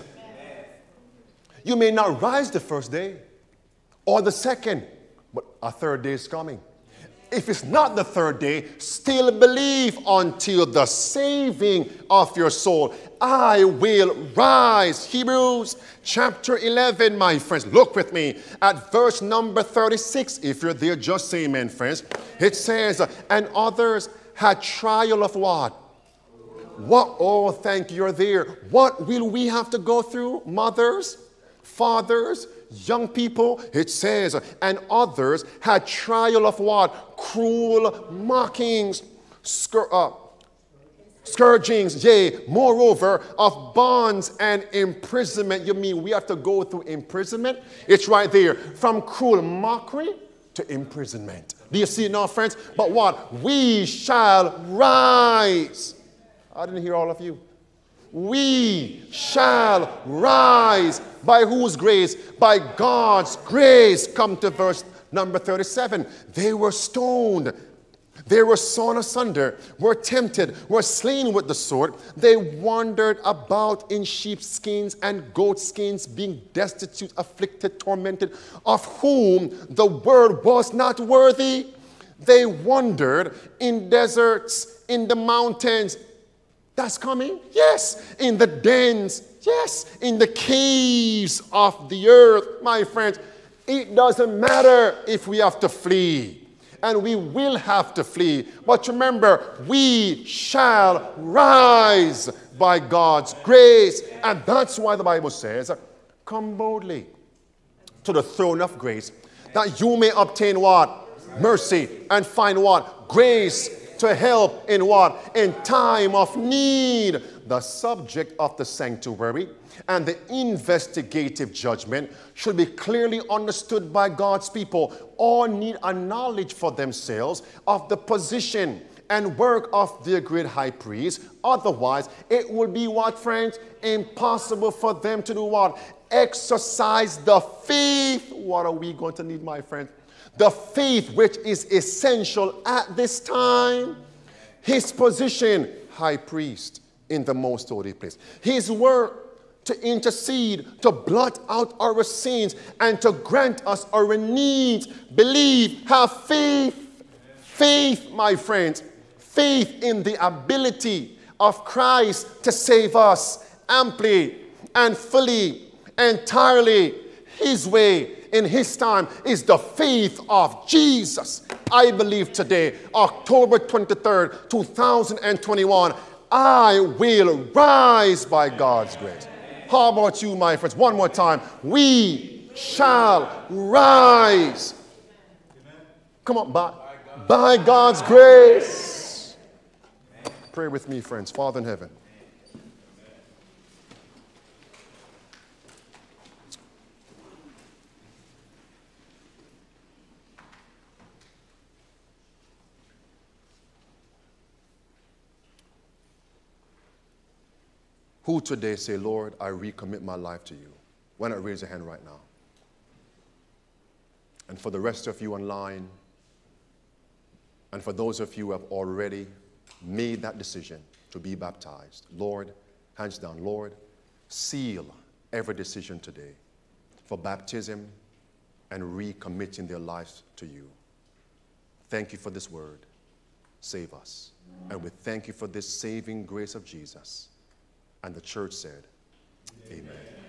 You may not rise the first day or the second, but a third day is coming. If it's not the third day, still believe until the saving of your soul. I will rise. Hebrews chapter 11, my friends. Look with me at verse number 36. If you're there, just say amen, friends. It says, And others had trial of what? What? Oh, thank you, you're there. What will we have to go through, mothers, fathers, young people, it says, and others had trial of what? Cruel mockings, scur- uh, scourgings, yea, moreover, of bonds and imprisonment. You mean we have to go through imprisonment? It's right there. From cruel mockery to imprisonment. Do you see it now, friends? But what? We shall rise. I didn't hear all of you we shall rise. By whose grace? By God's grace. Come to verse number 37. They were stoned. They were sawn asunder, were tempted, were slain with the sword. They wandered about in sheepskins and goatskins, being destitute, afflicted, tormented, of whom the word was not worthy. They wandered in deserts, in the mountains, that's coming? Yes. In the dens? Yes. In the caves of the earth, my friends. It doesn't matter if we have to flee. And we will have to flee. But remember, we shall rise by God's grace. And that's why the Bible says, Come boldly to the throne of grace, that you may obtain what? Mercy and find what? Grace to help in what? In time of need. The subject of the sanctuary and the investigative judgment should be clearly understood by God's people. All need a knowledge for themselves of the position and work of the great high priest. Otherwise, it will be what, friends? Impossible for them to do what? Exercise the faith. What are we going to need, my friends? The faith which is essential at this time, his position, high priest in the most holy place, his work to intercede, to blot out our sins, and to grant us our needs. Believe, have faith. Faith, my friends, faith in the ability of Christ to save us amply and fully, entirely, his way in his time is the faith of Jesus. I believe today, October 23rd, 2021, I will rise by God's grace. How about you, my friends? One more time. We shall rise. Come on, by, by God's grace. Pray with me, friends. Father in heaven. Who today say, Lord, I recommit my life to you? Why not raise a hand right now? And for the rest of you online, and for those of you who have already made that decision to be baptized, Lord, hands down, Lord, seal every decision today for baptism and recommitting their lives to you. Thank you for this word. Save us. And we thank you for this saving grace of Jesus. And the church said, Amen. Amen.